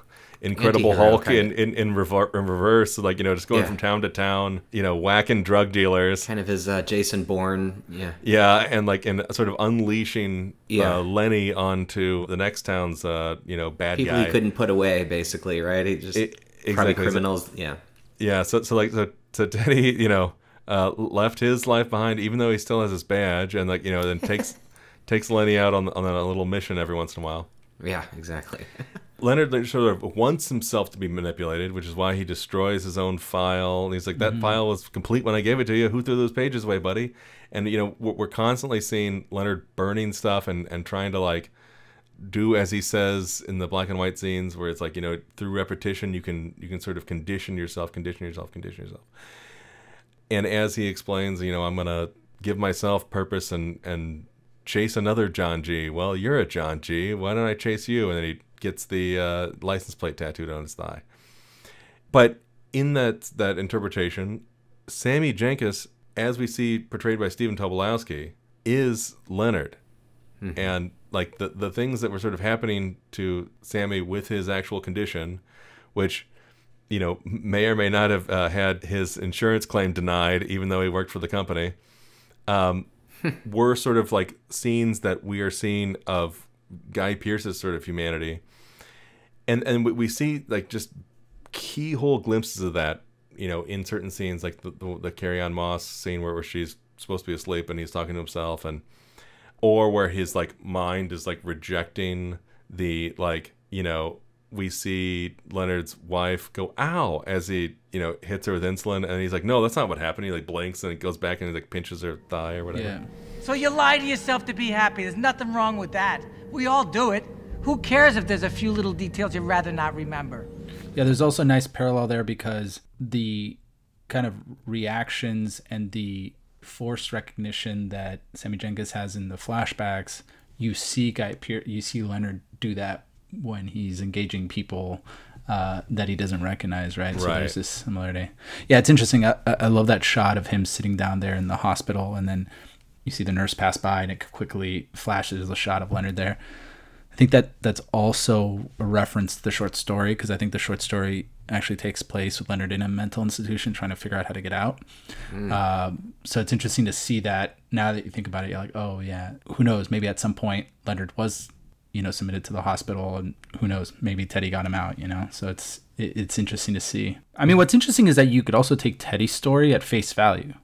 Incredible Anti-hero Hulk in, in, in, rever- in reverse, like, you know, just going Yeah. from town to town, you know, whacking drug dealers. Kind of his uh, Jason Bourne, yeah. Yeah, and like, and sort of unleashing Yeah. uh, Lenny onto the next town's, uh, you know, bad People guy. he couldn't put away, basically, right? He just It- probably exactly. criminals, yeah. Yeah, so so like so so Teddy, you know, uh, left his life behind, even though he still has his badge, and like you know, then takes takes Lenny out on on a little mission every once in a while. Yeah, exactly. Leonard sort of wants himself to be manipulated, which is why he destroys his own file. And he's like, "That Mhm. file was complete when I gave it to you. Who threw those pages away, buddy?" And you know, we're we're constantly seeing Leonard burning stuff and and trying to like do as he says in the black and white scenes, where it's like you know, through repetition, you can you can sort of condition yourself, condition yourself, condition yourself. And as he explains, you know, I'm gonna give myself purpose and and chase another John G. Well, you're a John G. Why don't I chase you? And then he gets the uh, license plate tattooed on his thigh. But in that that interpretation, Sammy Jenkins, as we see portrayed by Stephen Tobolowsky, is Leonard. Mhm. And like the the things that were sort of happening to Sammy with his actual condition, which you know may or may not have uh, had his insurance claim denied, even though he worked for the company, um, were sort of like scenes that we are seeing of Guy Pearce's sort of humanity, and and we- see like just keyhole glimpses of that, you know, in certain scenes, like the the, the Carrie Ann Moss scene where, where she's supposed to be asleep and he's talking to himself, and or where his like mind is like rejecting the like you know we see Leonard's wife go ow as he you know hits her with insulin and he's like no that's not what happened. He like blinks and it goes back and he like pinches her thigh or whatever. Yeah. So you lie to yourself to be happy. There's nothing wrong with that. We all do it. Who cares if there's a few little details you'd rather not remember? Yeah, there's also a nice parallel there because the kind of reactions and the forced recognition that Sammy Jenkins has in the flashbacks, you see Guy Pearce, you see Leonard do that when he's engaging people uh, that he doesn't recognize, right? right? So there's this similarity. Yeah, it's interesting. I, I I love that shot of him sitting down there in the hospital, and then you see the nurse pass by, and it quickly flashes a shot of Leonard there. I think that that's also a reference to the short story because I think the short story actually takes place with Leonard in a mental institution trying to figure out how to get out. Mm. Um, so it's interesting to see that now that you think about it, you're like, oh yeah, who knows? Maybe at some point Leonard was, you know, submitted to the hospital, and who knows? Maybe Teddy got him out. You know, so it's it, it's interesting to see. I mean, what's interesting is that you could also take Teddy's story at face value.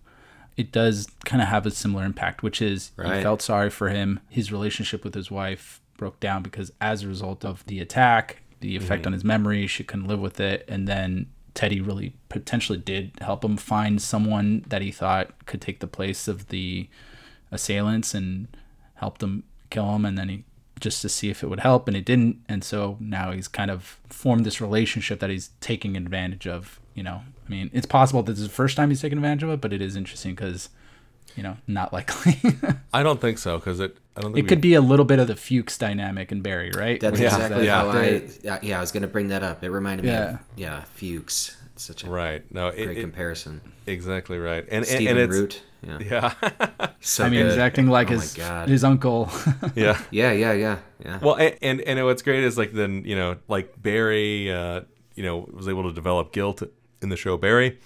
It does kind of have a similar impact, which is Right. he felt sorry for him. His relationship with his wife broke down because as a result of the attack, the effect Mhm. on his memory, she couldn't live with it. And then Teddy really potentially did help him find someone that he thought could take the place of the assailants and helped him kill him. And then he just to see if it would help, and it didn't. And so now he's kind of formed this relationship that he's taking advantage of. You know, I mean, it's possible that this is the first time he's taking advantage of it, but it is interesting because, you know, not likely. I don't think so because it I don't think it could be a little bit of the Fuches dynamic in Barry, right? That's Where exactly that- how I. Yeah, yeah, I was gonna bring that up. It reminded me Yeah. of yeah, Fuches. It's such a right. No, it- great it- comparison. Exactly right. And and, Stephen and it's Root. Yeah. yeah. So I mean, he's acting like Oh his God. his uncle. yeah. Yeah, yeah, yeah, yeah. Well, and, and and what's great is like then you know like Barry, uh, you know, was able to develop guilt in the show Barry.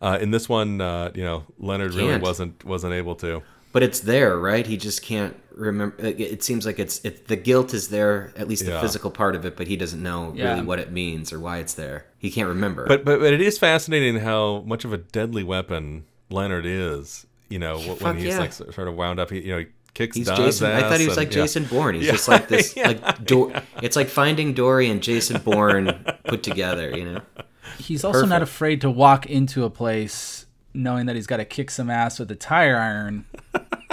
Uh, in this one, uh, you know, Leonard really wasn't wasn't able to. But it's there, right? He just can't remember. It it seems like it's it, the guilt is there, at least the Yeah. physical part of it, but he doesn't know Yeah. really what it means or why it's there. He can't remember. But, but but it is fascinating how much of a deadly weapon Leonard is. You know, wh- when he's yeah. like sort of wound up, he you know he kicks He's Don's Jason. I thought he was ass like yeah. Jason Bourne. He's Yeah. just like this, Yeah. like Do- It's like Finding Dory and Jason Bourne put together. You know. He's also not afraid to walk into a place knowing that he's got to kick some ass with a tire iron.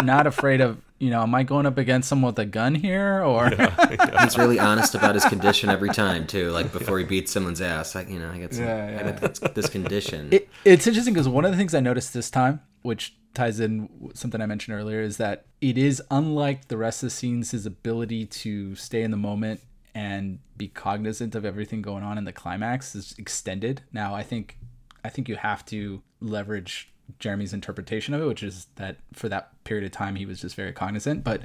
not afraid of, you know, am I going up against someone with a gun here or He's really honest about his condition every time too. Like before he beats someone's ass, like you know, I got some, Yeah, I got this, this condition. It, it's interesting because one of the things I noticed this time, which ties in something I mentioned earlier, is that it is unlike the rest of the scenes, his ability to stay in the moment and be cognizant of everything going on in the climax is extended. Now, I think, I think you have to leverage Jeremy's interpretation of it, which is that for that period of time he was just very cognizant. But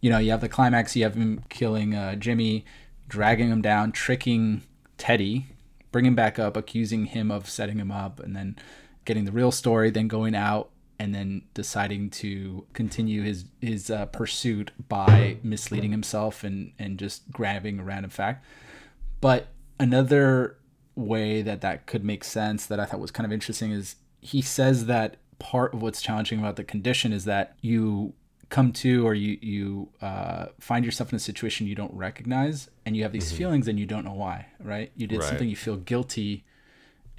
you know, you have the climax, you have him killing uh, Jimmy, dragging him down, tricking Teddy, bringing him back up, accusing him of setting him up, and then getting the real story, then going out and then deciding to continue his his uh, pursuit by misleading himself and and just grabbing a random fact. But another way that that could make sense that I thought was kind of interesting is he says that part of what's challenging about the condition is that you come to or you you uh, find yourself in a situation you don't recognize and you have these Mhm. feelings and you don't know why right you did Right. something you feel guilty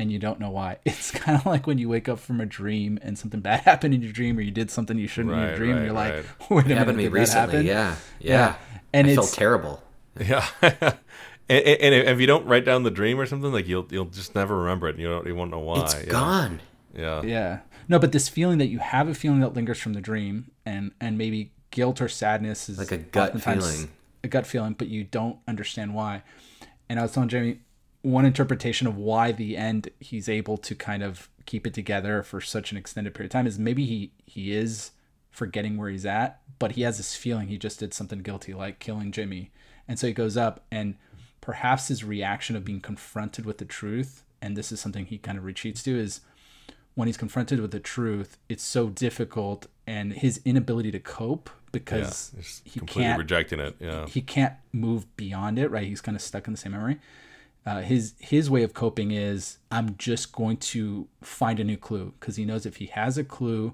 and you don't know why it's kind of like when you wake up from a dream and something bad happened in your dream or you did something you shouldn't in your dream and you're right, like right. wait a It happened to minute me did that happen? recently. Yeah, yeah. and it it's felt terrible. Yeah. and, and, and if you don't write down the dream or something, like you'll you'll just never remember it. And you don't you won't know why. It's yeah. gone. Yeah. Yeah. No, but this feeling that you have a feeling that lingers from the dream, and and maybe guilt or sadness is Like a gut feeling. a gut feeling, but you don't understand why. And I was telling Jamie one interpretation of why the end he's able to kind of keep it together for such an extended period of time is maybe he he is forgetting where he's at, but he has this feeling he just did something guilty like killing Jimmy. And so he goes up and perhaps his reaction of being confronted with the truth, and this is something he kind of retreats to, is when he's confronted with the truth, it's so difficult and his inability to cope because Yeah, he completely can't rejecting it, yeah. he can't move beyond it. Right, he's kind of stuck in the same memory. Uh, his his way of coping is I'm just going to find a new clue because he knows if he has a clue,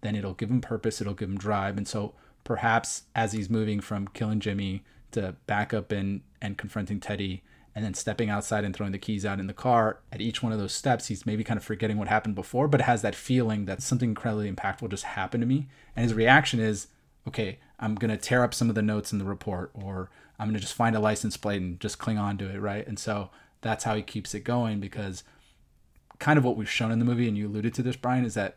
then it'll give him purpose, it'll give him drive, and so perhaps as he's moving from killing Jimmy to back up and and confronting Teddy and then stepping outside and throwing the keys out in the car at each one of those steps he's maybe kind of forgetting what happened before but has that feeling that something incredibly impactful just happened to me. And his reaction is okay i'm going to tear up some of the notes in the report or i'm going to just find a license plate and just cling on to it right? And so that's how he keeps it going because kind of what we've shown in the movie and you alluded to this brian is that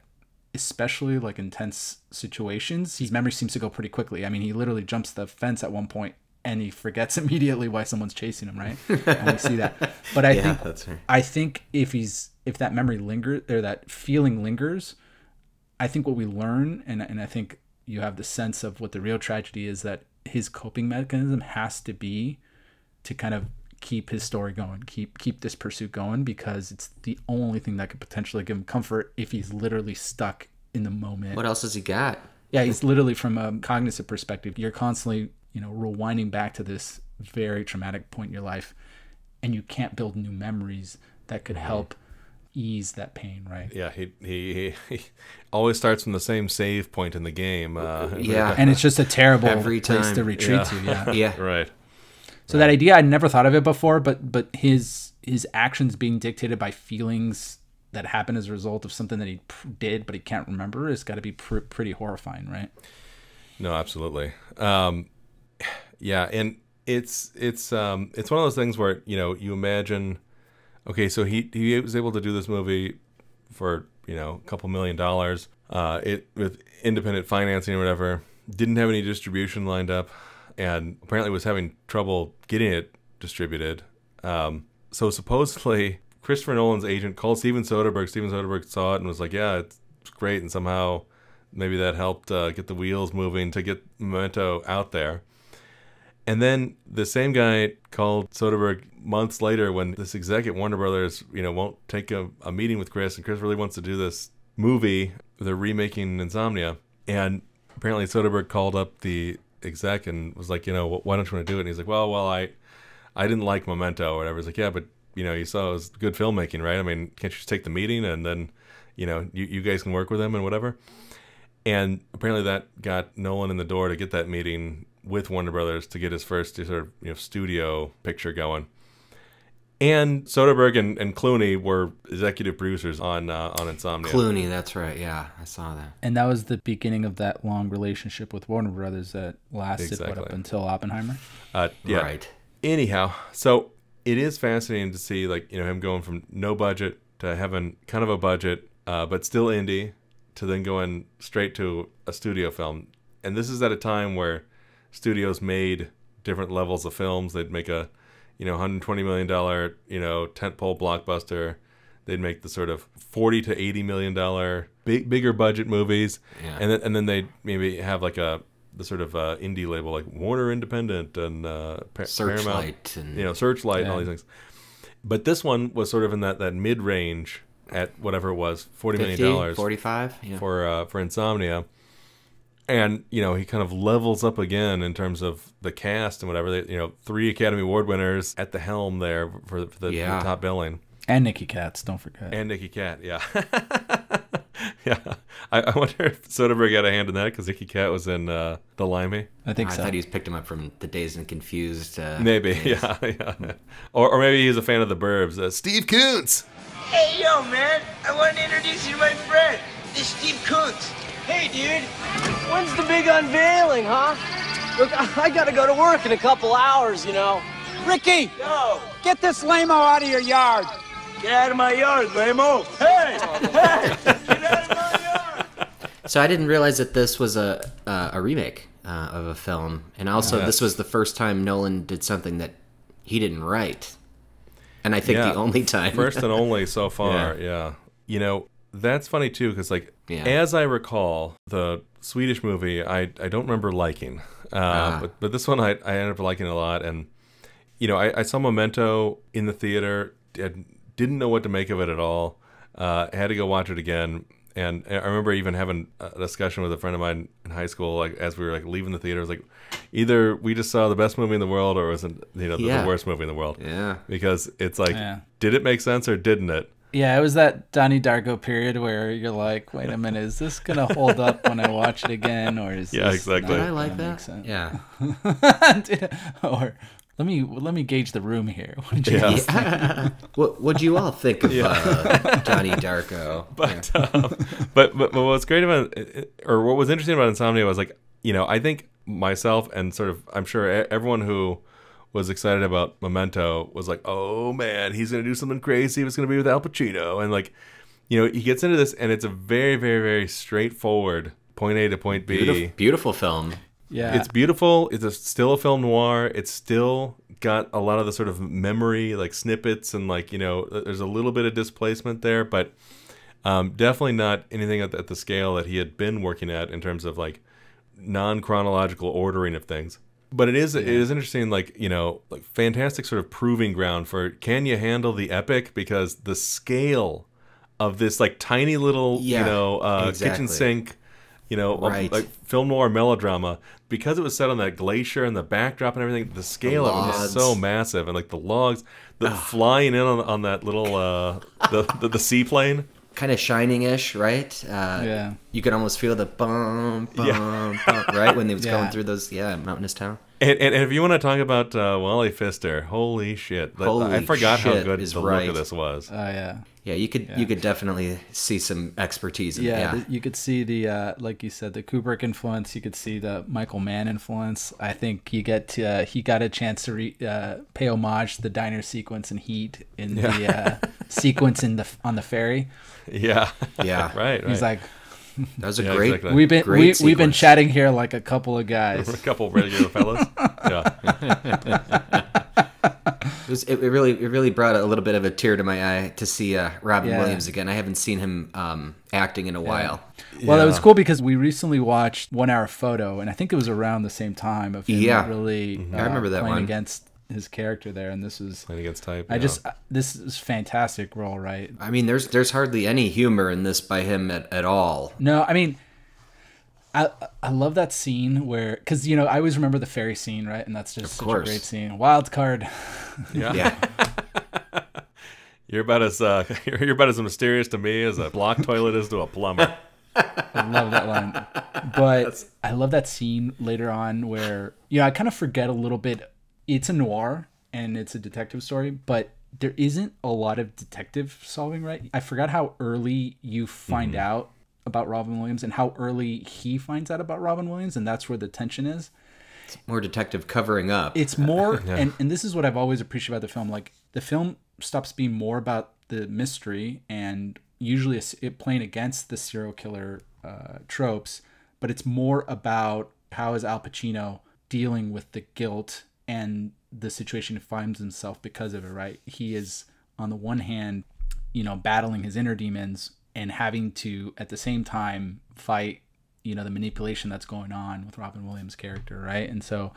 especially like intense situations his memory seems to go pretty quickly. I mean he literally jumps the fence at one point and he forgets immediately why someone's chasing him right? And we see that. But i Yeah, think right. i think if he's if that memory lingers or that feeling lingers i think what we learn and, and i think you have the sense of what the real tragedy is that his coping mechanism has to be to kind of keep his story going keep keep this pursuit going because it's the only thing that could potentially give him comfort if he's literally stuck in the moment What else has he got? yeah he's literally from a cognitive perspective you're constantly you know rewinding back to this very traumatic point in your life and you can't build new memories that could help ease that pain right Yeah, he, he he he always starts from the same save point in the game. Uh, Yeah. and it's just a terrible Every place to retreat Yeah. to yeah Yeah. right. So that idea, I never thought of it before, but but his his actions being dictated by feelings that happen as a result of something that he pr- did, but he can't remember, has got to be pr- pretty horrifying, right? No, absolutely. Um, yeah, and it's it's um, it's one of those things where you know you imagine, okay, so he he was able to do this movie for you know a couple million dollars, uh, it with independent financing or whatever, didn't have any distribution lined up, and apparently was having trouble getting it distributed. Um, so supposedly Christopher Nolan's agent called Steven Soderbergh. Steven Soderbergh saw it and was like, "Yeah, it's great," and somehow maybe that helped uh, get the wheels moving to get Memento out there. And then the same guy called Soderbergh months later when this exec at Warner Brothers, you know, won't take a, a meeting with Chris, and Chris really wants to do this movie. They're remaking Insomnia, and apparently Soderbergh called up the exec and was like, you know, why don't you want to do it? And he's like, well, well, I, I didn't like Memento or whatever. He's like, yeah, but you know, you saw it was good filmmaking, right? I mean, can't you just take the meeting and then, you know, you, you guys can work with him and whatever. And apparently that got Nolan in the door to get that meeting with Warner Brothers to get his first sort of you know studio picture going. And Soderbergh and, and Clooney were executive producers on uh, on Insomnia. Clooney, that's right. Yeah, I saw that. And that was the beginning of that long relationship with Warner Brothers that lasted what, up until Oppenheimer. Uh, yeah. Right. Anyhow, so it is fascinating to see like you know him going from no budget to having kind of a budget, uh, but still indie, to then going straight to a studio film. And this is at a time where studios made different levels of films. They'd make a you know 120 million dollar you know tentpole blockbuster. They'd make the sort of 40 to 80 million dollar big bigger budget movies, Yeah. and then and then they'd maybe have like a the sort of uh, indie label like Warner Independent and uh, Searchlight Paramount, and- you know Searchlight and all these things. But this one was sort of in that, that mid range at whatever it was, forty million 50, dollars, 45, yeah. for uh, for Insomnia. And you know he kind of levels up again in terms of the cast and whatever. They, you know, three Academy Award winners at the helm there for, for, the, for the top billing. And Nicky Katz, don't forget. And Nicky Katt, yeah, yeah. I, I wonder if Soderbergh had a hand in that because Nicky Katt was in uh, the Limey. I think I so. thought he's picked him up from the Dazed and Confused. Uh, Maybe, days. yeah, yeah. Or, or maybe he's a fan of the Burbs. Uh, Steve Koontz. Hey, yo, man. I want to introduce you to my friend. This is Steve Kuntz. Hey, dude. When's the big unveiling, huh? Look, I gotta go to work in a couple hours, you know. Ricky! Yo. Get this lamo out of your yard! Get out of my yard, Lamo. Hey! hey! Get out of my yard! So I didn't realize that this was a uh, a remake uh, of a film, and also Yes. this was the first time Nolan did something that he didn't write, and I think Yeah. the only time. First and only so far, yeah. You know, that's funny too, because like, Yeah. as I recall, the Swedish movie, I, I don't remember liking. Uh, Ah. but, but this one I, I ended up liking a lot. And, you know, I, I saw Memento in the theater, and didn't know what to make of it at all. Uh, had to go watch it again. And I remember even having a discussion with a friend of mine in high school, like as we were like leaving the theater, it was like, either we just saw the best movie in the world, or it was you know the, Yeah. the worst movie in the world. Yeah. because it's like, Yeah. did it make sense or didn't it? Yeah, it was that Donnie Darko period where you're like, wait a minute, is this gonna hold up when I watch it again, or is Yeah, this exactly. not Did I like that? sense? Yeah. Did- or let me let me gauge the room here. What did you Yeah. think? Yeah. what What do you all think of Yeah. uh, Johnny Darko? But, um, but but but what's great about it, or what was interesting about Insomnia was like you know I think myself and sort of I'm sure e- everyone who was excited about Memento was like oh man he's gonna do something crazy it's gonna be with Al Pacino and like you know he gets into this and it's a very very very straightforward point A to point B Beautiful, beautiful film. Yeah. it's beautiful. It's a, still a film noir. It's still got a lot of the sort of memory, like snippets, and like you know, there's a little bit of displacement there, but um, definitely not anything at, at the scale that he had been working at in terms of like non chronological ordering of things. But it is it is interesting, like you know, like fantastic sort of proving ground for can you handle the epic because the scale of this like tiny little Yeah, you know uh, exactly. kitchen sink you know, of, Right. like film noir melodrama, because it was set on that glacier and the backdrop and everything, the scale of it was so massive, and like the logs, the flying in on, on that little uh, the, the the seaplane. Kind of shining-ish, right? Uh, Yeah. You could almost feel the bum, bum, Yeah. bum, right when they was Yeah. going through those, yeah, mountainous town. And, and, and if you want to talk about uh, Wally Pfister, holy shit! That- I Holy forgot how good is the look of this was. Oh yeah. Yeah, you could Yeah. you could definitely see some expertise in Yeah, yeah. the- you could see the uh, like you said the Kubrick influence. You could see the Michael Mann influence. I think you get to, uh, he got a chance to re, uh, pay homage to the diner sequence in Heat in the Yeah. uh, sequence in the on the ferry. Yeah, Yeah. right, right. He's like, That was a Yeah, great, exactly. we've been great we, we've been chatting here like a couple of guys. a couple regular fellas. Yeah, It, was, it, it really it really brought a little bit of a tear to my eye to see uh, Robin Yeah. Williams again. I haven't seen him um, acting in a while. Well, it was cool because we recently watched One Hour Photo, and I think it was around the same time of him Yeah. really. Mm-hmm. uh, I remember that playing one. against his character there, and this was. playing against type. I yeah. just this is fantastic role, right? I mean, there's there's hardly any humor in this by him at, at all. No, I mean, I I love that scene where because you know I always remember the ferry scene, right? And that's just such course. a great scene. Wild card. yeah. Yeah, You're about as uh, you're you're about as mysterious to me as a block toilet is to a plumber. I love that line. But I love that scene later on where you know I kind of forget a little bit. It's a noir and it's a detective story, but there isn't a lot of detective solving. Right? I forgot how early you find out about Robin Williams and how early he finds out about Robin Williams, and that's where the tension is. more detective covering up. it's more and, and this is what i've always appreciated about the film like the film stops being more about the mystery and usually it's it playing against the serial killer uh, tropes but it's more about how is al pacino dealing with the guilt and the situation he finds himself because of it right he is on the one hand you know battling his inner demons and having to at the same time fight you know the manipulation that's going on with Robin Williams' character, right? And so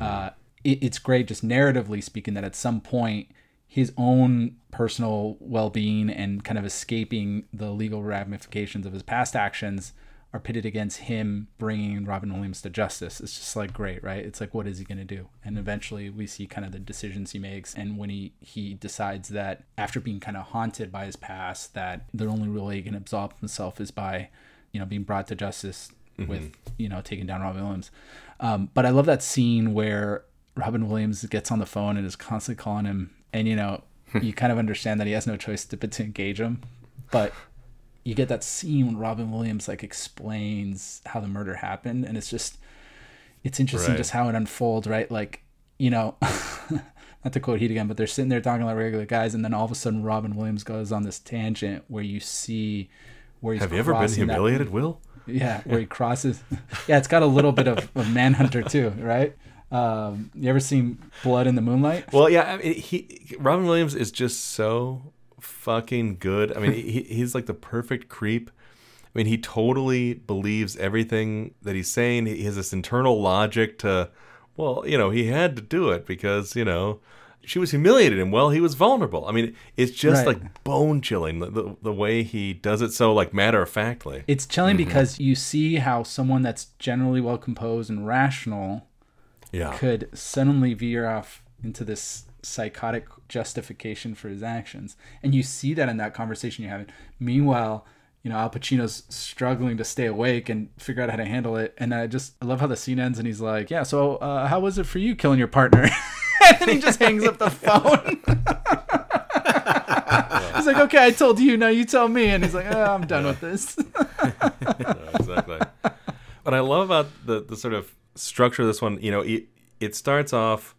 uh, it, it's great, just narratively speaking, that at some point his own personal well-being and kind of escaping the legal ramifications of his past actions are pitted against him bringing Robin Williams to justice. It's just like great, right? It's like what is he going to do? And eventually we see kind of the decisions he makes and when he he decides that after being kind of haunted by his past that the only real way he can absolve himself is by you know being brought to justice with you know taking down Robin Williams. Um, but I love that scene where Robin Williams gets on the phone and is constantly calling him, and you know you kind of understand that he has no choice but to engage him, but you get that scene when Robin Williams like explains how the murder happened, and it's just it's interesting Right. just how it unfolds, right? Like you know. Not to quote Heat again, but they're sitting there talking like regular guys, and then all of a sudden Robin Williams goes on this tangent where you see where he's Have you ever been crossing that- humiliated, Will? Yeah, where he crosses. yeah, it's got a little bit of, of Manhunter too, right? Um, you ever seen Blood in the Moonlight? Well, yeah, I mean, he Robin Williams is just so fucking good. I mean, he, he's like the perfect creep. I mean, he totally believes everything that he's saying. He has this internal logic to, well, you know, he had to do it because you know she was humiliated him. Well, he was vulnerable. I mean, it's just Right. like bone chilling the, the the way he does it so like matter of factly. It's chilling mm-hmm. because you see how someone that's generally well composed and rational Yeah. could suddenly veer off into this psychotic justification for his actions. And you see that in that conversation you're having. Meanwhile, you know, Al Pacino's struggling to stay awake and figure out how to handle it. And I just I love how the scene ends and he's like, Yeah, so uh, how was it for you killing your partner? and he just hangs up the phone. he's like, Okay, I told you, now you tell me. And he's like, oh, I'm done with this. Yeah, exactly. what I love about the the sort of structure of this one, you know, it, it starts off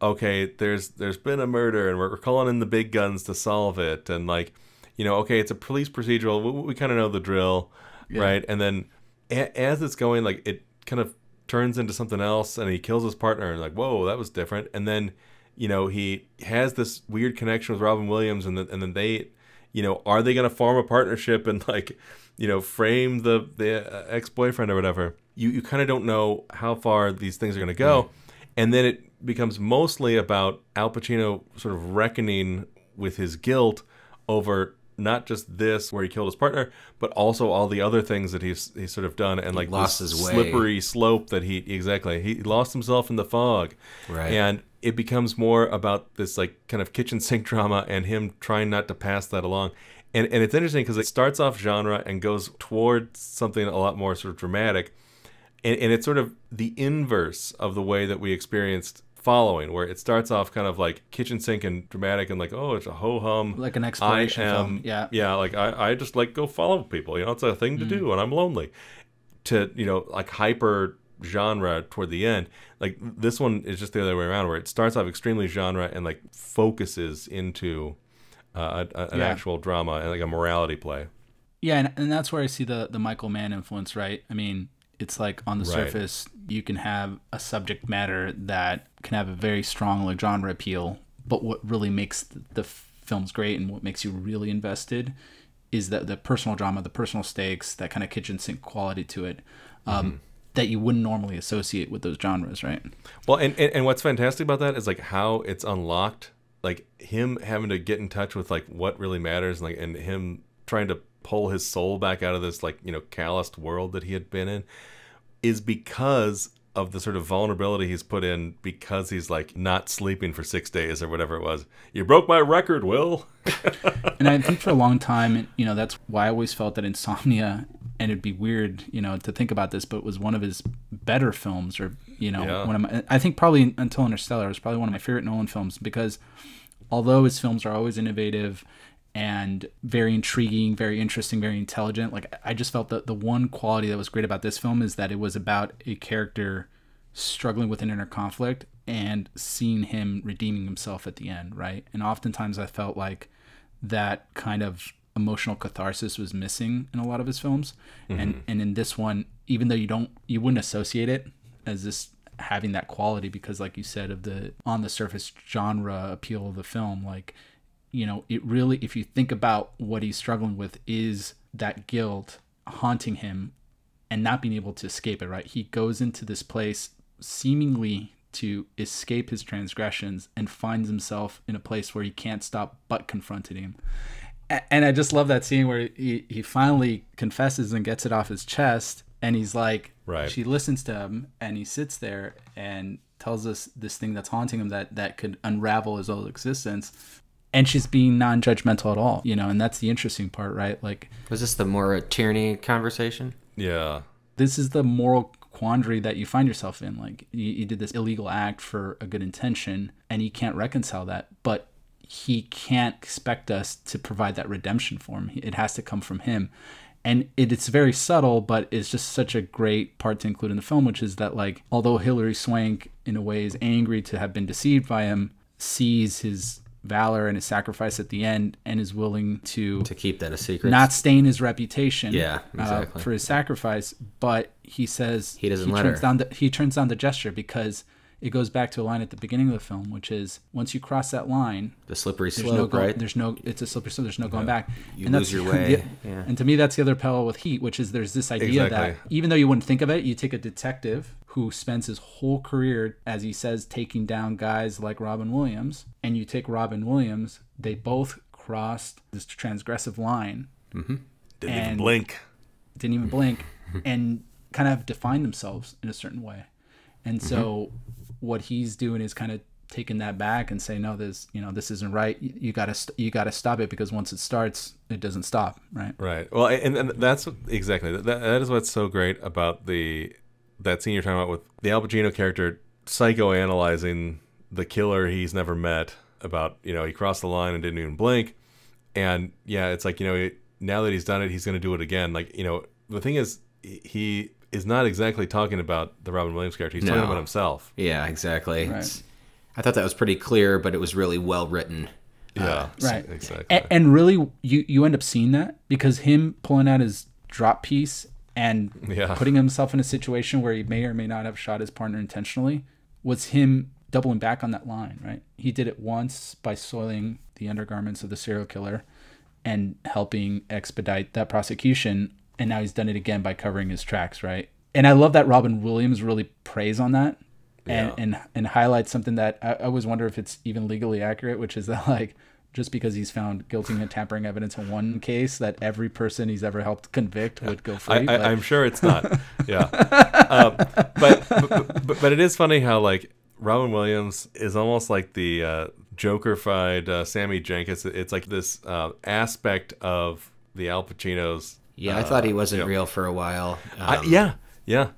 okay, there's there's been a murder and we're, calling in the big guns to solve it and like, you know, okay, it's a police procedural. We, we kind of know the drill, Yeah. right? And then a, as it's going like it kind of turns into something else and he kills his partner and like, "Whoa, that was different." And then you know, he has this weird connection with Robin Williams, and then and then they, you know, are they going to form a partnership and like, you know, frame the the uh, ex boyfriend or whatever? You you kind of don't know how far these things are going to go, and then it becomes mostly about Al Pacino sort of reckoning with his guilt over not just this where he killed his partner, but also all the other things that he's he's sort of done and like lost this his way. slippery slope that he exactly he lost himself in the fog, Right. And it becomes more about this like kind of kitchen sink drama and him trying not to pass that along. And and it's interesting because it starts off genre and goes towards something a lot more sort of dramatic, and, and it's sort of the inverse of the way that we experienced following where it starts off kind of like kitchen sink and dramatic and like oh it's a ho-hum Like an exploration I am, film, yeah. yeah like I, I just like go follow people you know it's a thing to Mm. do and i'm lonely to you know like hyper genre toward the end like this one is just the other way around where it starts off extremely genre and like focuses into uh, a, a- an Yeah. actual drama and like a morality play Yeah, and, and that's where I see the the Michael Mann influence, right? I mean, it's like on the Right. surface, you can have a subject matter that can have a very strong like genre appeal, but what really makes the, films great and what makes you really invested is that the personal drama, the personal stakes, that kind of kitchen sink quality to it, um, Mhm. that you wouldn't normally associate with those genres, right? Well, and, and and what's fantastic about that is like how it's unlocked, like him having to get in touch with like what really matters, and like and him trying to pull his soul back out of this like you know calloused world that he had been in, is because of the sort of vulnerability he's put in because he's like not sleeping for six days or whatever it was. You broke my record, Will. and I think for a long time, you know, that's why I always felt that Insomnia, and it'd be weird, you know, to think about this, but was one of his better films, or you know, Yeah. one of my, I think probably until Interstellar was probably one of my favorite Nolan films because although his films are always innovative and very intriguing, very interesting, very intelligent, like I just felt that the one quality that was great about this film is that it was about a character struggling with an inner conflict and seeing him redeeming himself at the end, right? And oftentimes I felt like that kind of emotional catharsis was missing in a lot of his films. And Mhm. and in this one, even though you don't you wouldn't associate it as this having that quality because like you said of the on the surface genre appeal of the film, like you know, it really if you think about what he's struggling with is that guilt haunting him and not being able to escape it, right? He goes into this place seemingly to escape his transgressions and finds himself in a place where he can't stop but confronting him. And I just love that scene where he, he finally confesses and gets it off his chest. And he's like, Right. she listens to him and he sits there and tells us this thing that's haunting him that, that could unravel his whole existence. And she's being non judgmental at all, you know, and that's the interesting part, right? Like, Was this the Maura Tierney conversation? Yeah. this is the moral quandary that you find yourself in. Like you, you did this illegal act for a good intention, and you can't reconcile that. But he can't expect us to provide that redemption for him. It has to come from him, and it, it's very subtle, but it's just such a great part to include in the film, which is that like although Hilary Swank in a way is angry to have been deceived by him, sees his valor and his sacrifice at the end, and is willing to to keep that a secret, not stain his reputation. Yeah, uh, exactly. for his sacrifice, but he says He doesn't he let turns her. down the he turns down the gesture because it goes back to a line at the beginning of the film, which is once you cross that line, The slippery there's no slope, go- right? There's no it's a slippery slope. There's no going Yeah. back. You And lose your way, the- yeah. And to me, that's the other parallel with Heat, which is there's this idea that even though you wouldn't think of it, you take a detective who spends his whole career, as he says, taking down guys like Robin Williams, and you take Robin Williams, they both crossed this transgressive line. Mhm. Didn't even blink. Didn't even blink, and kind of defined themselves in a certain way. And so, what he's doing is kind of taking that back and saying, "No, this, you know, this isn't right. You, you gotta, st- you gotta stop it because once it starts, it doesn't stop." Right. Right. Well, and, and that's exactly that. That is what's so great about the that scene you're talking about with the Al Pacino character psychoanalyzing the killer he's never met about you know he crossed the line and didn't even blink, and yeah, it's like you know now that he's done it, he's going to do it again. Like you know the thing is he is not exactly talking about the Robin Williams character. He's talking about himself. Yeah, exactly. Right. I thought that was pretty clear, but it was really well written. Uh, right exactly and, and really you you end up seeing that because him pulling out his drop piece and Yeah. putting himself in a situation where he may or may not have shot his partner intentionally was him doubling back on that line right he did it once by soiling the undergarments of the serial killer and helping expedite that prosecution and now he's done it again by covering his tracks right and i love that robin williams really prays on that and Yeah. and and highlights something that I, I always wonder if it's even legally accurate, which is that like just because he's found guilty of tampering evidence in one case, that every person he's ever helped convict would go free. I, Like- I'm sure it's not. Yeah, um, but, but but but it is funny how like Robin Williams is almost like the uh, Joker-fied uh, Sammy Jankis. It's like this uh, aspect of the Al Pacino's. Yeah, I thought he wasn't you know- real for a while. I- Um, yeah, yeah.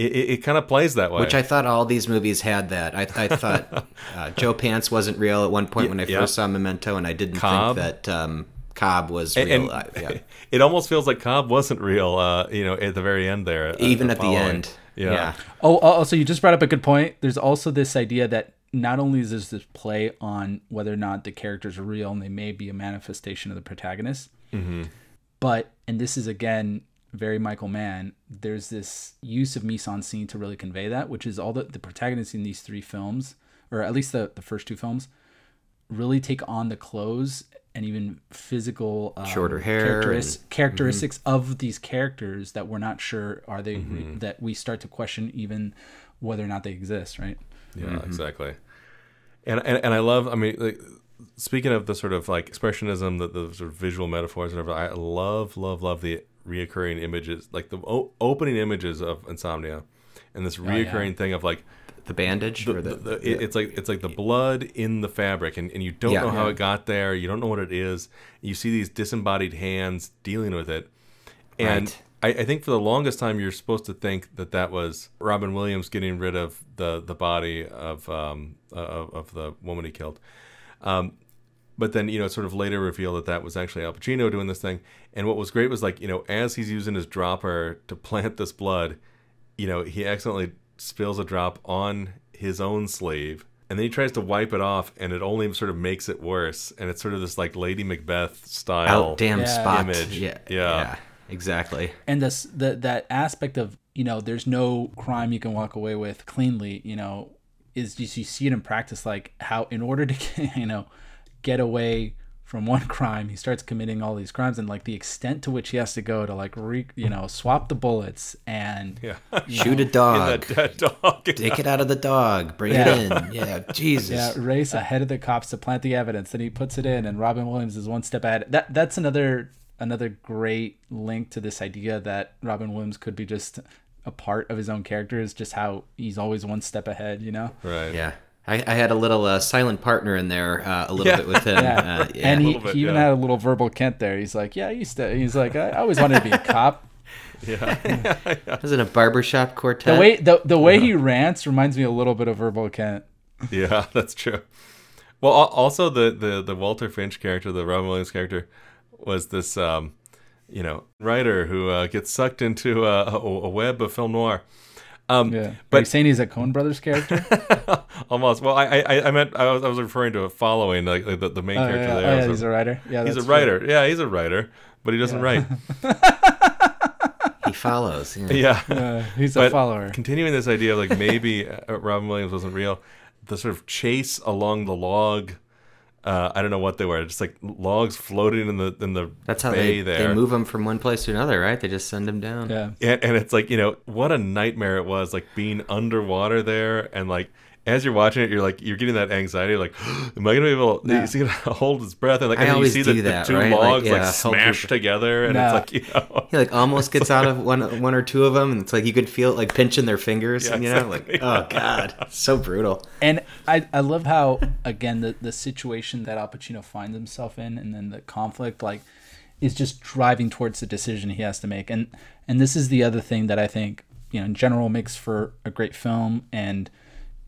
It, it, it kind of plays that way. Which I thought all these movies had that. I, I thought uh, Joe Pants wasn't real at one point when I first Yeah. saw Memento, and I didn't Cobb. think that um, Cobb was real. and I- yeah. it almost feels like Cobb wasn't real. Uh, you know, at the very end there. uh, Even at the end. Yeah. Oh, also, you just brought up a good point. There's also this idea that not only is there this play on whether or not the characters are real and they may be a manifestation of the protagonist, Mhm. but, and this is again very Michael Mann, there's this use of mise en scene to really convey that, which is all the, the protagonists in these three films, or at least the, the first two films, really take on the clothes and even physical um, Shorter hair characteris- and- characteristics of these characters that we're not sure are they Mhm. that we start to question even whether or not they exist right Yeah, Mm-hmm. exactly. And, and and I love. I mean, like, speaking of the sort of like expressionism, the, the sort of visual metaphors, and everything. I love, love, love the reoccurring images, like the o- opening images of Insomnia, and this Oh, yeah. reoccurring thing of like the bandage the, or the- the- it- it's like it's like the blood in the fabric, and, and you don't Yeah. know how Yeah. it got there. You don't know what it is. You see these disembodied hands dealing with it, and. Right. I, I think for the longest time you're supposed to think that that was Robin Williams getting rid of the the body of um of, of the woman he killed, um, but then you know sort of later revealed that that was actually Al Pacino doing this thing. And what was great was like you know as he's using his dropper to plant this blood, you know he accidentally spills a drop on his own sleeve. And then he tries to wipe it off, and it only sort of makes it worse. And it's sort of this like Lady Macbeth style Out damn spot. image. Yeah, yeah, yeah, exactly. and this the that aspect of you know there's no crime you can walk away with cleanly you know is just you see it in practice like how in order to get, you know get away from one crime he starts committing all these crimes and like the extent to which he has to go to like re, you know swap the bullets and Yeah. Shoot know, a dog. that dead dog. Take it out of the dog. Bring Yeah. it in. Yeah, Jesus. Yeah, race ahead of the cops to plant the evidence. Then he puts it in, and Robin Williams is one step ahead. That that's another another great link to this idea that Robin Williams could be just a part of his own character. Is just how he's always one step ahead. You know. Right. Yeah. I, I had a little uh, silent partner in there uh, a little Yeah. bit with him. Yeah. Uh, yeah. and he, bit, he even yeah. had a little Verbal Kint there. He's like, yeah, I used to. He's like, I, I always wanted to be a cop. Yeah. I was it a barbershop quartet? The way the the way he rants reminds me a little bit of Verbal Kint. yeah, that's true. Well, also the, the the Walter Finch character, the Robin Williams character, was this um, you know writer who uh, gets sucked into a, a, a web of film noir. Um, yeah. Are you but saying he's a Coen Brothers character? almost. Well, I, I, I meant I was, I was referring to a following like the, the main Oh, character yeah. there. Oh, yeah, So he's a writer. Yeah, he's a that's writer. Yeah, he's a writer, but he doesn't Yeah. write. He follows. Yeah. Yeah, Yeah, he's a follower. Continuing this idea of like maybe uh, Robin Williams wasn't real, the sort of chase along the log. Uh, I don't know what they were, just like logs floating in the in the That's how bay they, there. they move them from one place to another, right? They just send them down. Yeah. and, and it's like you know what a nightmare it was like being underwater there and like as you're watching it you're like you're getting that anxiety like am i gonna be able Yeah. is he gonna hold his breath and like I and then you see the, do the that, two right? Logs like, yeah, hold your smashed together and No. it's like you know He like almost gets out of one one or two of them, and it's like you could feel it like pinching their fingers, Yeah, and you know, like oh god, so brutal. And I, I love how again the, the situation that Al Pacino finds himself in and then the conflict like is just driving towards the decision he has to make. And and this is the other thing that I think, you know, in general makes for a great film and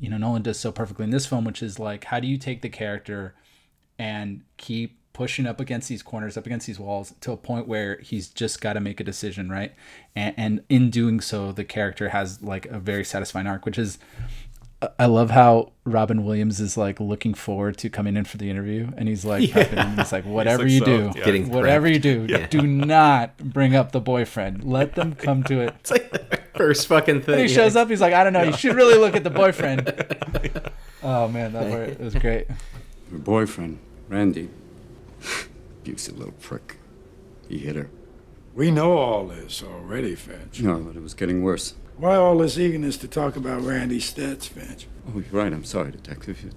you know, Nolan does so perfectly in this film, which is like how do you take the character and keep pushing up against these corners, up against these walls to a point where he's just got to make a decision, right? And, and in doing so, the character has like a very satisfying arc, which is I love how Robin Williams is like looking forward to coming in for the interview, and he's like, Yeah. him. he's like, whatever like you so- do, yeah. Getting whatever prepped. you do, Yeah. do not bring up the boyfriend. Let them come to it. It's like the first fucking thing. And he shows up. He's like, I don't know. You should really look at the boyfriend. Oh man, that part, it was great. Your boyfriend, Randy, abusive little prick. He hit her. We know all this already, Finch. No, but it was getting worse. Why all this eagerness to talk about Randy Stetz, Finch? Oh, you're right. I'm sorry, Detective. You-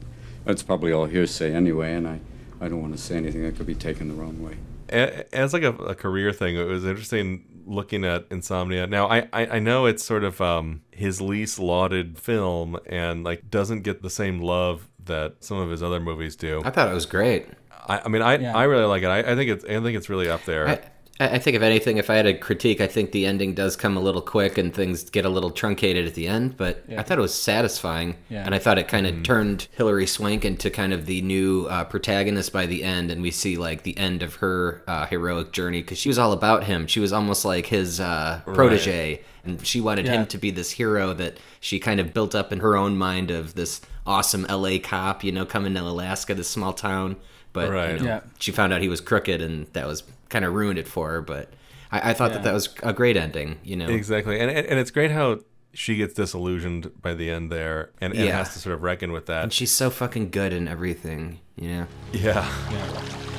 That's probably all hearsay anyway, and I, I don't want to say anything that could be taken the wrong way. A- as like a, a career thing, it was interesting looking at Insomnia. Now, I, I, I know it's sort of um, his least lauded film and like doesn't get the same love that some of his other movies do. I thought it was great. I, I mean, I, Yeah. I really like it. I, I think it's I think it's really up there. I, I think if anything, if I had a critique, I think the ending does come a little quick and things get a little truncated at the end. But Yeah. I thought it was satisfying, Yeah. and I thought it kind of Mm-hmm. turned Hilary Swank into kind of the new uh, protagonist by the end, and we see like the end of her uh, heroic journey because she was all about him. She was almost like his uh, protege, and she wanted Yeah. him to be this hero that she kind of built up in her own mind of this awesome LA cop, you know, coming to Alaska, this small town. But Right. you know, Yeah. she found out he was crooked, and that was kind of ruined it for her. But I, I thought Yeah. that that was a great ending. You know, Exactly, and, and and it's great how she gets disillusioned by the end there, and, and Yeah. has to sort of reckon with that. and she's so fucking good in everything. You know, yeah,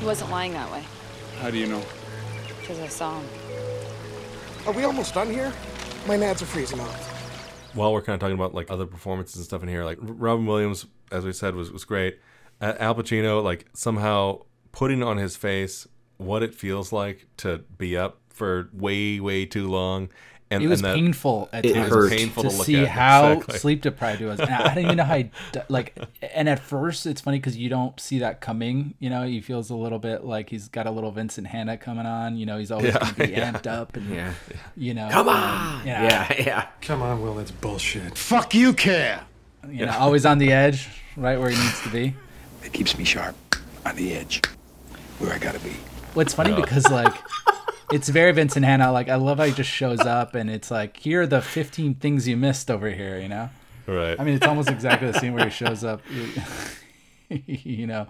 He wasn't lying that way, How do you know? because I saw him. Are we almost done here? My nads are freezing off. while we're kind of talking about like other performances and stuff in here, like Robin Williams, as we said, was was great. Uh, Al Pacino, like somehow putting on his face what it feels like to be up for way way too long, and it was and that- painful at It times hurt. painful to to look see at, how exactly. sleep deprived he was. And I didn't even know how he d- like. And at first, it's funny because you don't see that coming. You know, he feels a little bit like he's got a little Vincent Hanna coming on. You know, he's always Yeah, going to be yeah. amped up and yeah. you know, Come um, on, yeah, yeah, yeah. Come on, Will, that's bullshit. Fuck you care. you know, always on the edge, right where he needs to be. It keeps me sharp, on the edge, where I gotta be. What's funny because like it's very Vincent Hanna. Like I love how he just shows up and it's like here are the 15 things you missed over here. You know. right. I mean, it's almost exactly the scene where he shows up, you know,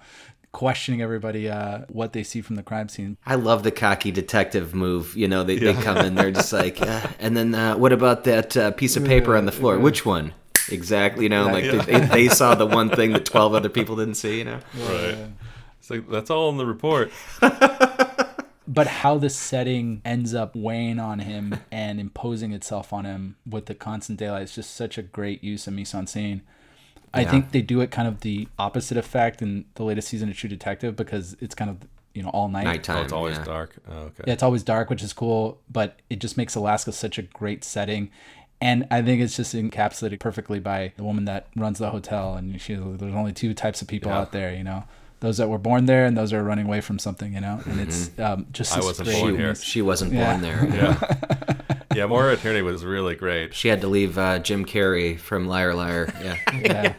questioning everybody uh, what they see from the crime scene. I love the cocky detective move. You know, they, they come in, they're just like, uh, and then uh, what about that uh, piece of paper on the floor? Which one? Exactly. You know, like Yeah. they, they saw the one thing that twelve other people didn't see. You know. right. It's like that's all in the report. But how the setting ends up weighing on him and imposing itself on him with the constant daylight is just such a great use of mise en scene. I Yeah. think they do it kind of the opposite effect in the latest season of True Detective because it's kind of you know all night. Nighttime. Oh, it's always yeah. dark. Oh, okay. Yeah, it's always dark, which is cool, but it just makes Alaska such a great setting. And I think it's just encapsulated perfectly by the woman that runs the hotel. And she, there's only two types of people Yeah. out there, you know, those that were born there and those that are running away from something, you know. And it's um, just I wasn't great- born She, here. she wasn't Yeah. born there. Yeah. yeah, Maura Tierney was really great. She had to leave uh, Jim Carrey from Liar Liar. Yeah. yeah.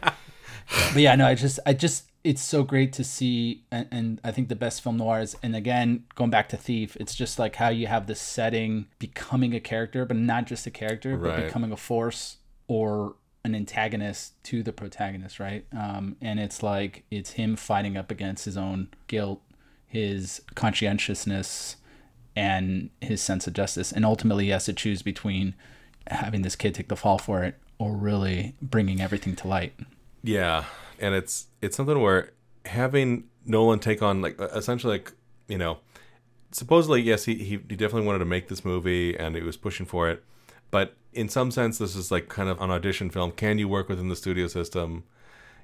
But yeah, no, I just, I just, it's so great to see, and, and I think the best film noirs, and again, going back to Thief, it's just like how you have the setting becoming a character, but not just a character, but becoming a force or an antagonist to the protagonist, right? Um, and it's like it's him fighting up against his own guilt, his conscientiousness, and his sense of justice. And ultimately, he has to choose between having this kid take the fall for it or really bringing everything to light. Yeah, and it's it's something where having Nolan take on like essentially like you know supposedly yes he, he he definitely wanted to make this movie and he was pushing for it but in some sense this is like kind of an audition film. Can you work within the studio system?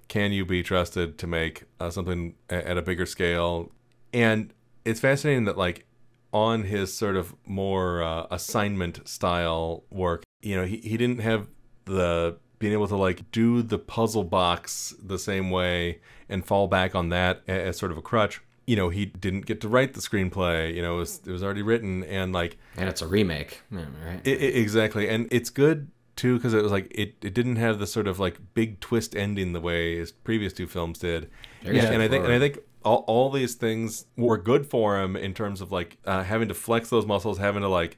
Can you be trusted to make uh, something at a bigger scale? And it's fascinating that like on his sort of more uh, assignment style work you know he, he didn't have the being able to like do the puzzle box the same way and fall back on that as sort of a crutch you know he didn't get to write the screenplay you know it was, it was already written and like and it's a remake yeah, right. I- I- exactly and it's good too because it was like it, it didn't have the sort of like big twist ending the way his previous two films did. Very and, and i think and i think all, all these things were good for him in terms of like uh, having to flex those muscles having to like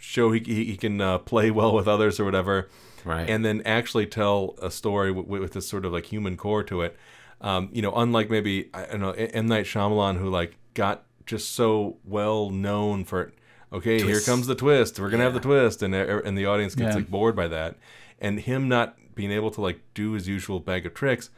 show he, he, he can uh, play well with others or whatever. Right. And then actually tell a story w- with this sort of like human core to it um, you know unlike maybe i don't know M. Night Shyamalan who like got just so well known for okay here comes the twist we're gonna have the twist and uh, and the audience gets Yeah. like bored by that. And him not being able to like do his usual bag of tricks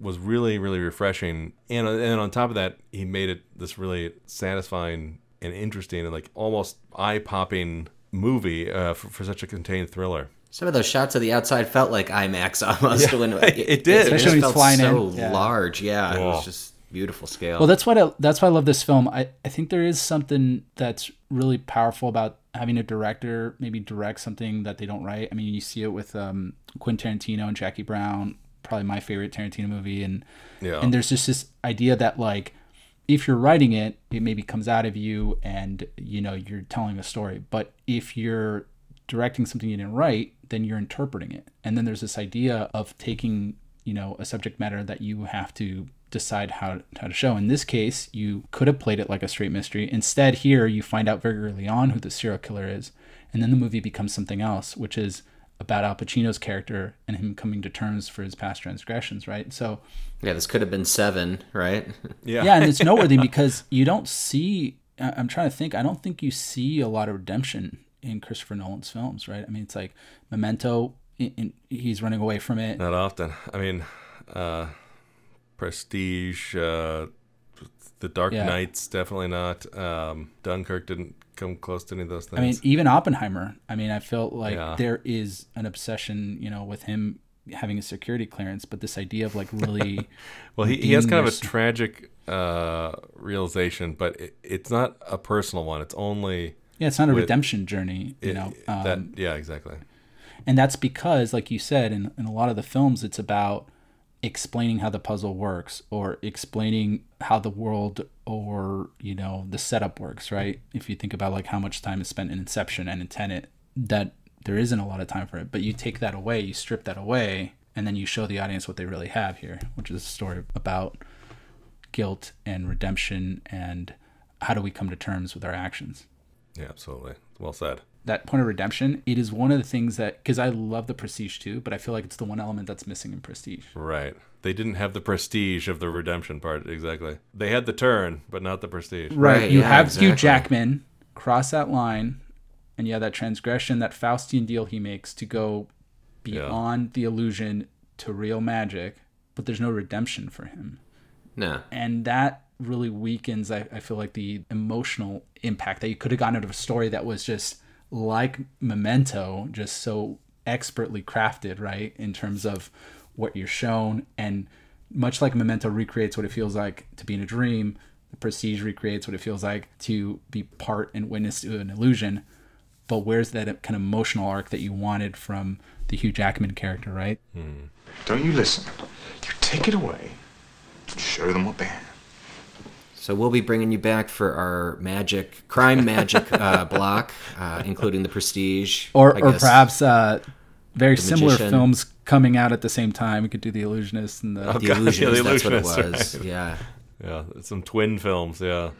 was really really refreshing. And and on top of that he made it this really satisfying and interesting and like almost eye-popping movie uh, for, for such a contained thriller Some of those shots of the outside felt like IMAX almost. Yeah, when it did. It, Especially just when he's felt flying so in, yeah. large. Yeah, it Oh. was just beautiful scale. Well, that's what I, that's why I love this film. I, I think there is something that's really powerful about having a director maybe direct something that they don't write. I mean, you see it with um, Quentin Tarantino and Jackie Brown, probably my favorite Tarantino movie, and Yeah. and there's just this idea that like if you're writing it, it maybe comes out of you, and you know you're telling a story. But if you're directing something you didn't write, then you're interpreting it. And then there's this idea of taking, you know, a subject matter that you have to decide how how to show. In this case, you could have played it like a straight mystery. Instead, here you find out very early on who the serial killer is, and then the movie becomes something else, which is about Al Pacino's character and him coming to terms for his past transgressions, right? So yeah, this could have been seven, right? yeah yeah, and it's noteworthy because you don't see. I- I'm trying to think. I don't think you see a lot of redemption in Christopher Nolan's films, right? I mean, it's like Memento. In, in, he's running away from it. Not often. I mean, uh, Prestige, uh, The Dark Yeah. Knights, definitely not. Um, Dunkirk didn't come close to any of those things. I mean, even Oppenheimer. I mean, I felt like Yeah. there is an obsession, you know, with him having a security clearance, but this idea of like really. well, he, he has kind of a tragic uh, realization, but it, it's not a personal one. It's only Yeah, it's not a with- redemption journey, you it- know. that Um, yeah, exactly. and that's because like you said in, in a lot of the films it's about explaining how the puzzle works or explaining how the world or you know the setup works right if you think about like how much time is spent in inception and in tenet that there isn't a lot of time for it but you take that away you strip that away and then you show the audience what they really have here which is a story about guilt and redemption and how do we come to terms with our actions Yeah, absolutely. Well said. that point of redemption, it is one of the things that because I love the Prestige too, but I feel like it's the one element that's missing in Prestige. Right. They didn't have the prestige of the redemption part exactly. They had the turn, but not the prestige. Right. you yeah, have Hugh. Jackman cross that line, and yeah, that transgression, that Faustian deal he makes to go beyond the illusion to real magic, but there's no redemption for him. No. and that really weakens I, I feel like the emotional impact that you could have gotten out of a story that was just like memento just so expertly crafted right in terms of what you're shown and much like memento recreates what it feels like to be in a dream the prestige recreates what it feels like to be part and witness to an illusion but where's that kind of emotional arc that you wanted from the hugh jackman character right hmm. Don't you listen. You take it away. Show them what they have. So we'll be bringing you back for our magic, crime magic uh, block, uh, including the Prestige, or I or guess. perhaps uh, very The similar Magician. films coming out at the same time. We could do The Illusionist and the. Oh, The God, Illusionist, yeah, the that's what it was, right. yeah. Yeah, some twin films, yeah.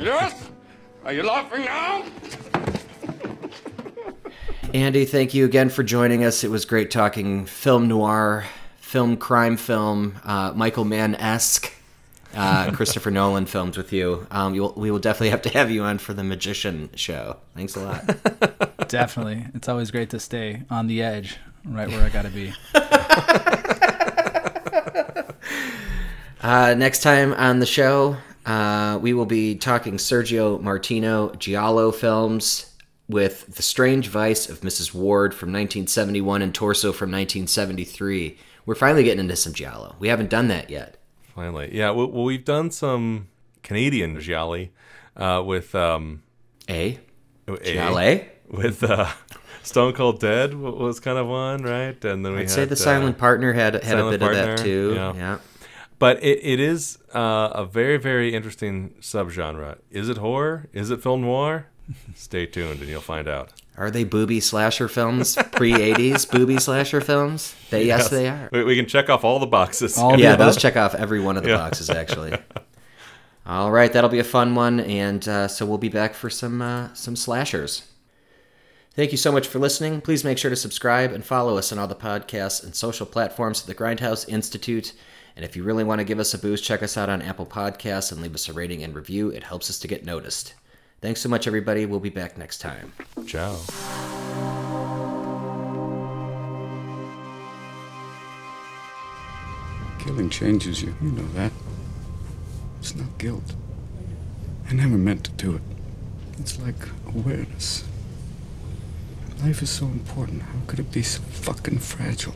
Yes? Are you laughing now? Andy, thank you again for joining us. It was great talking film noir, film crime film, uh, Michael Mann esque. Uh, Christopher Nolan films with you. Um, you'll, we will definitely have to have you on for the Magician show. Thanks a lot. Definitely. It's always great to stay on the edge, right where I got to be. Uh, next time on the show, uh, we will be talking Sergio Martino Giallo films with The Strange Vice of Mrs. Wardh from 1971 and Torso from 1973. We're finally getting into some Giallo. We haven't done that yet. Finally, yeah. Well, well we've done some Canadian Gialli uh, with um, a Gialli with uh, Stone Cold Dead was kind of one, right? And then we I'd had, say the Silent Partner had had a bit Partner, of that too. Yeah. yeah. But it, it is uh, a very, very interesting subgenre. Is it horror? Is it film noir? Stay tuned and you'll find out. Are they booby slasher films? Pre 80s booby slasher films? They, yes. yes, they are. We, we, can check off all the boxes. All yeah, those check off every one of the yeah. boxes, actually. all right, that'll be a fun one. And uh, so we'll be back for some, uh, some slashers. Thank you so much for listening. Please make sure to subscribe and follow us on all the podcasts and social platforms of the Grindhouse Institute. And if you really want to give us a boost, check us out on Apple Podcasts and leave us a rating and review. It helps us to get noticed. Thanks so much, everybody. We'll be back next time. Ciao. Killing changes you. You know that. It's not guilt. I never meant to do it. It's like awareness. Life is so important. How could it be so fucking fragile?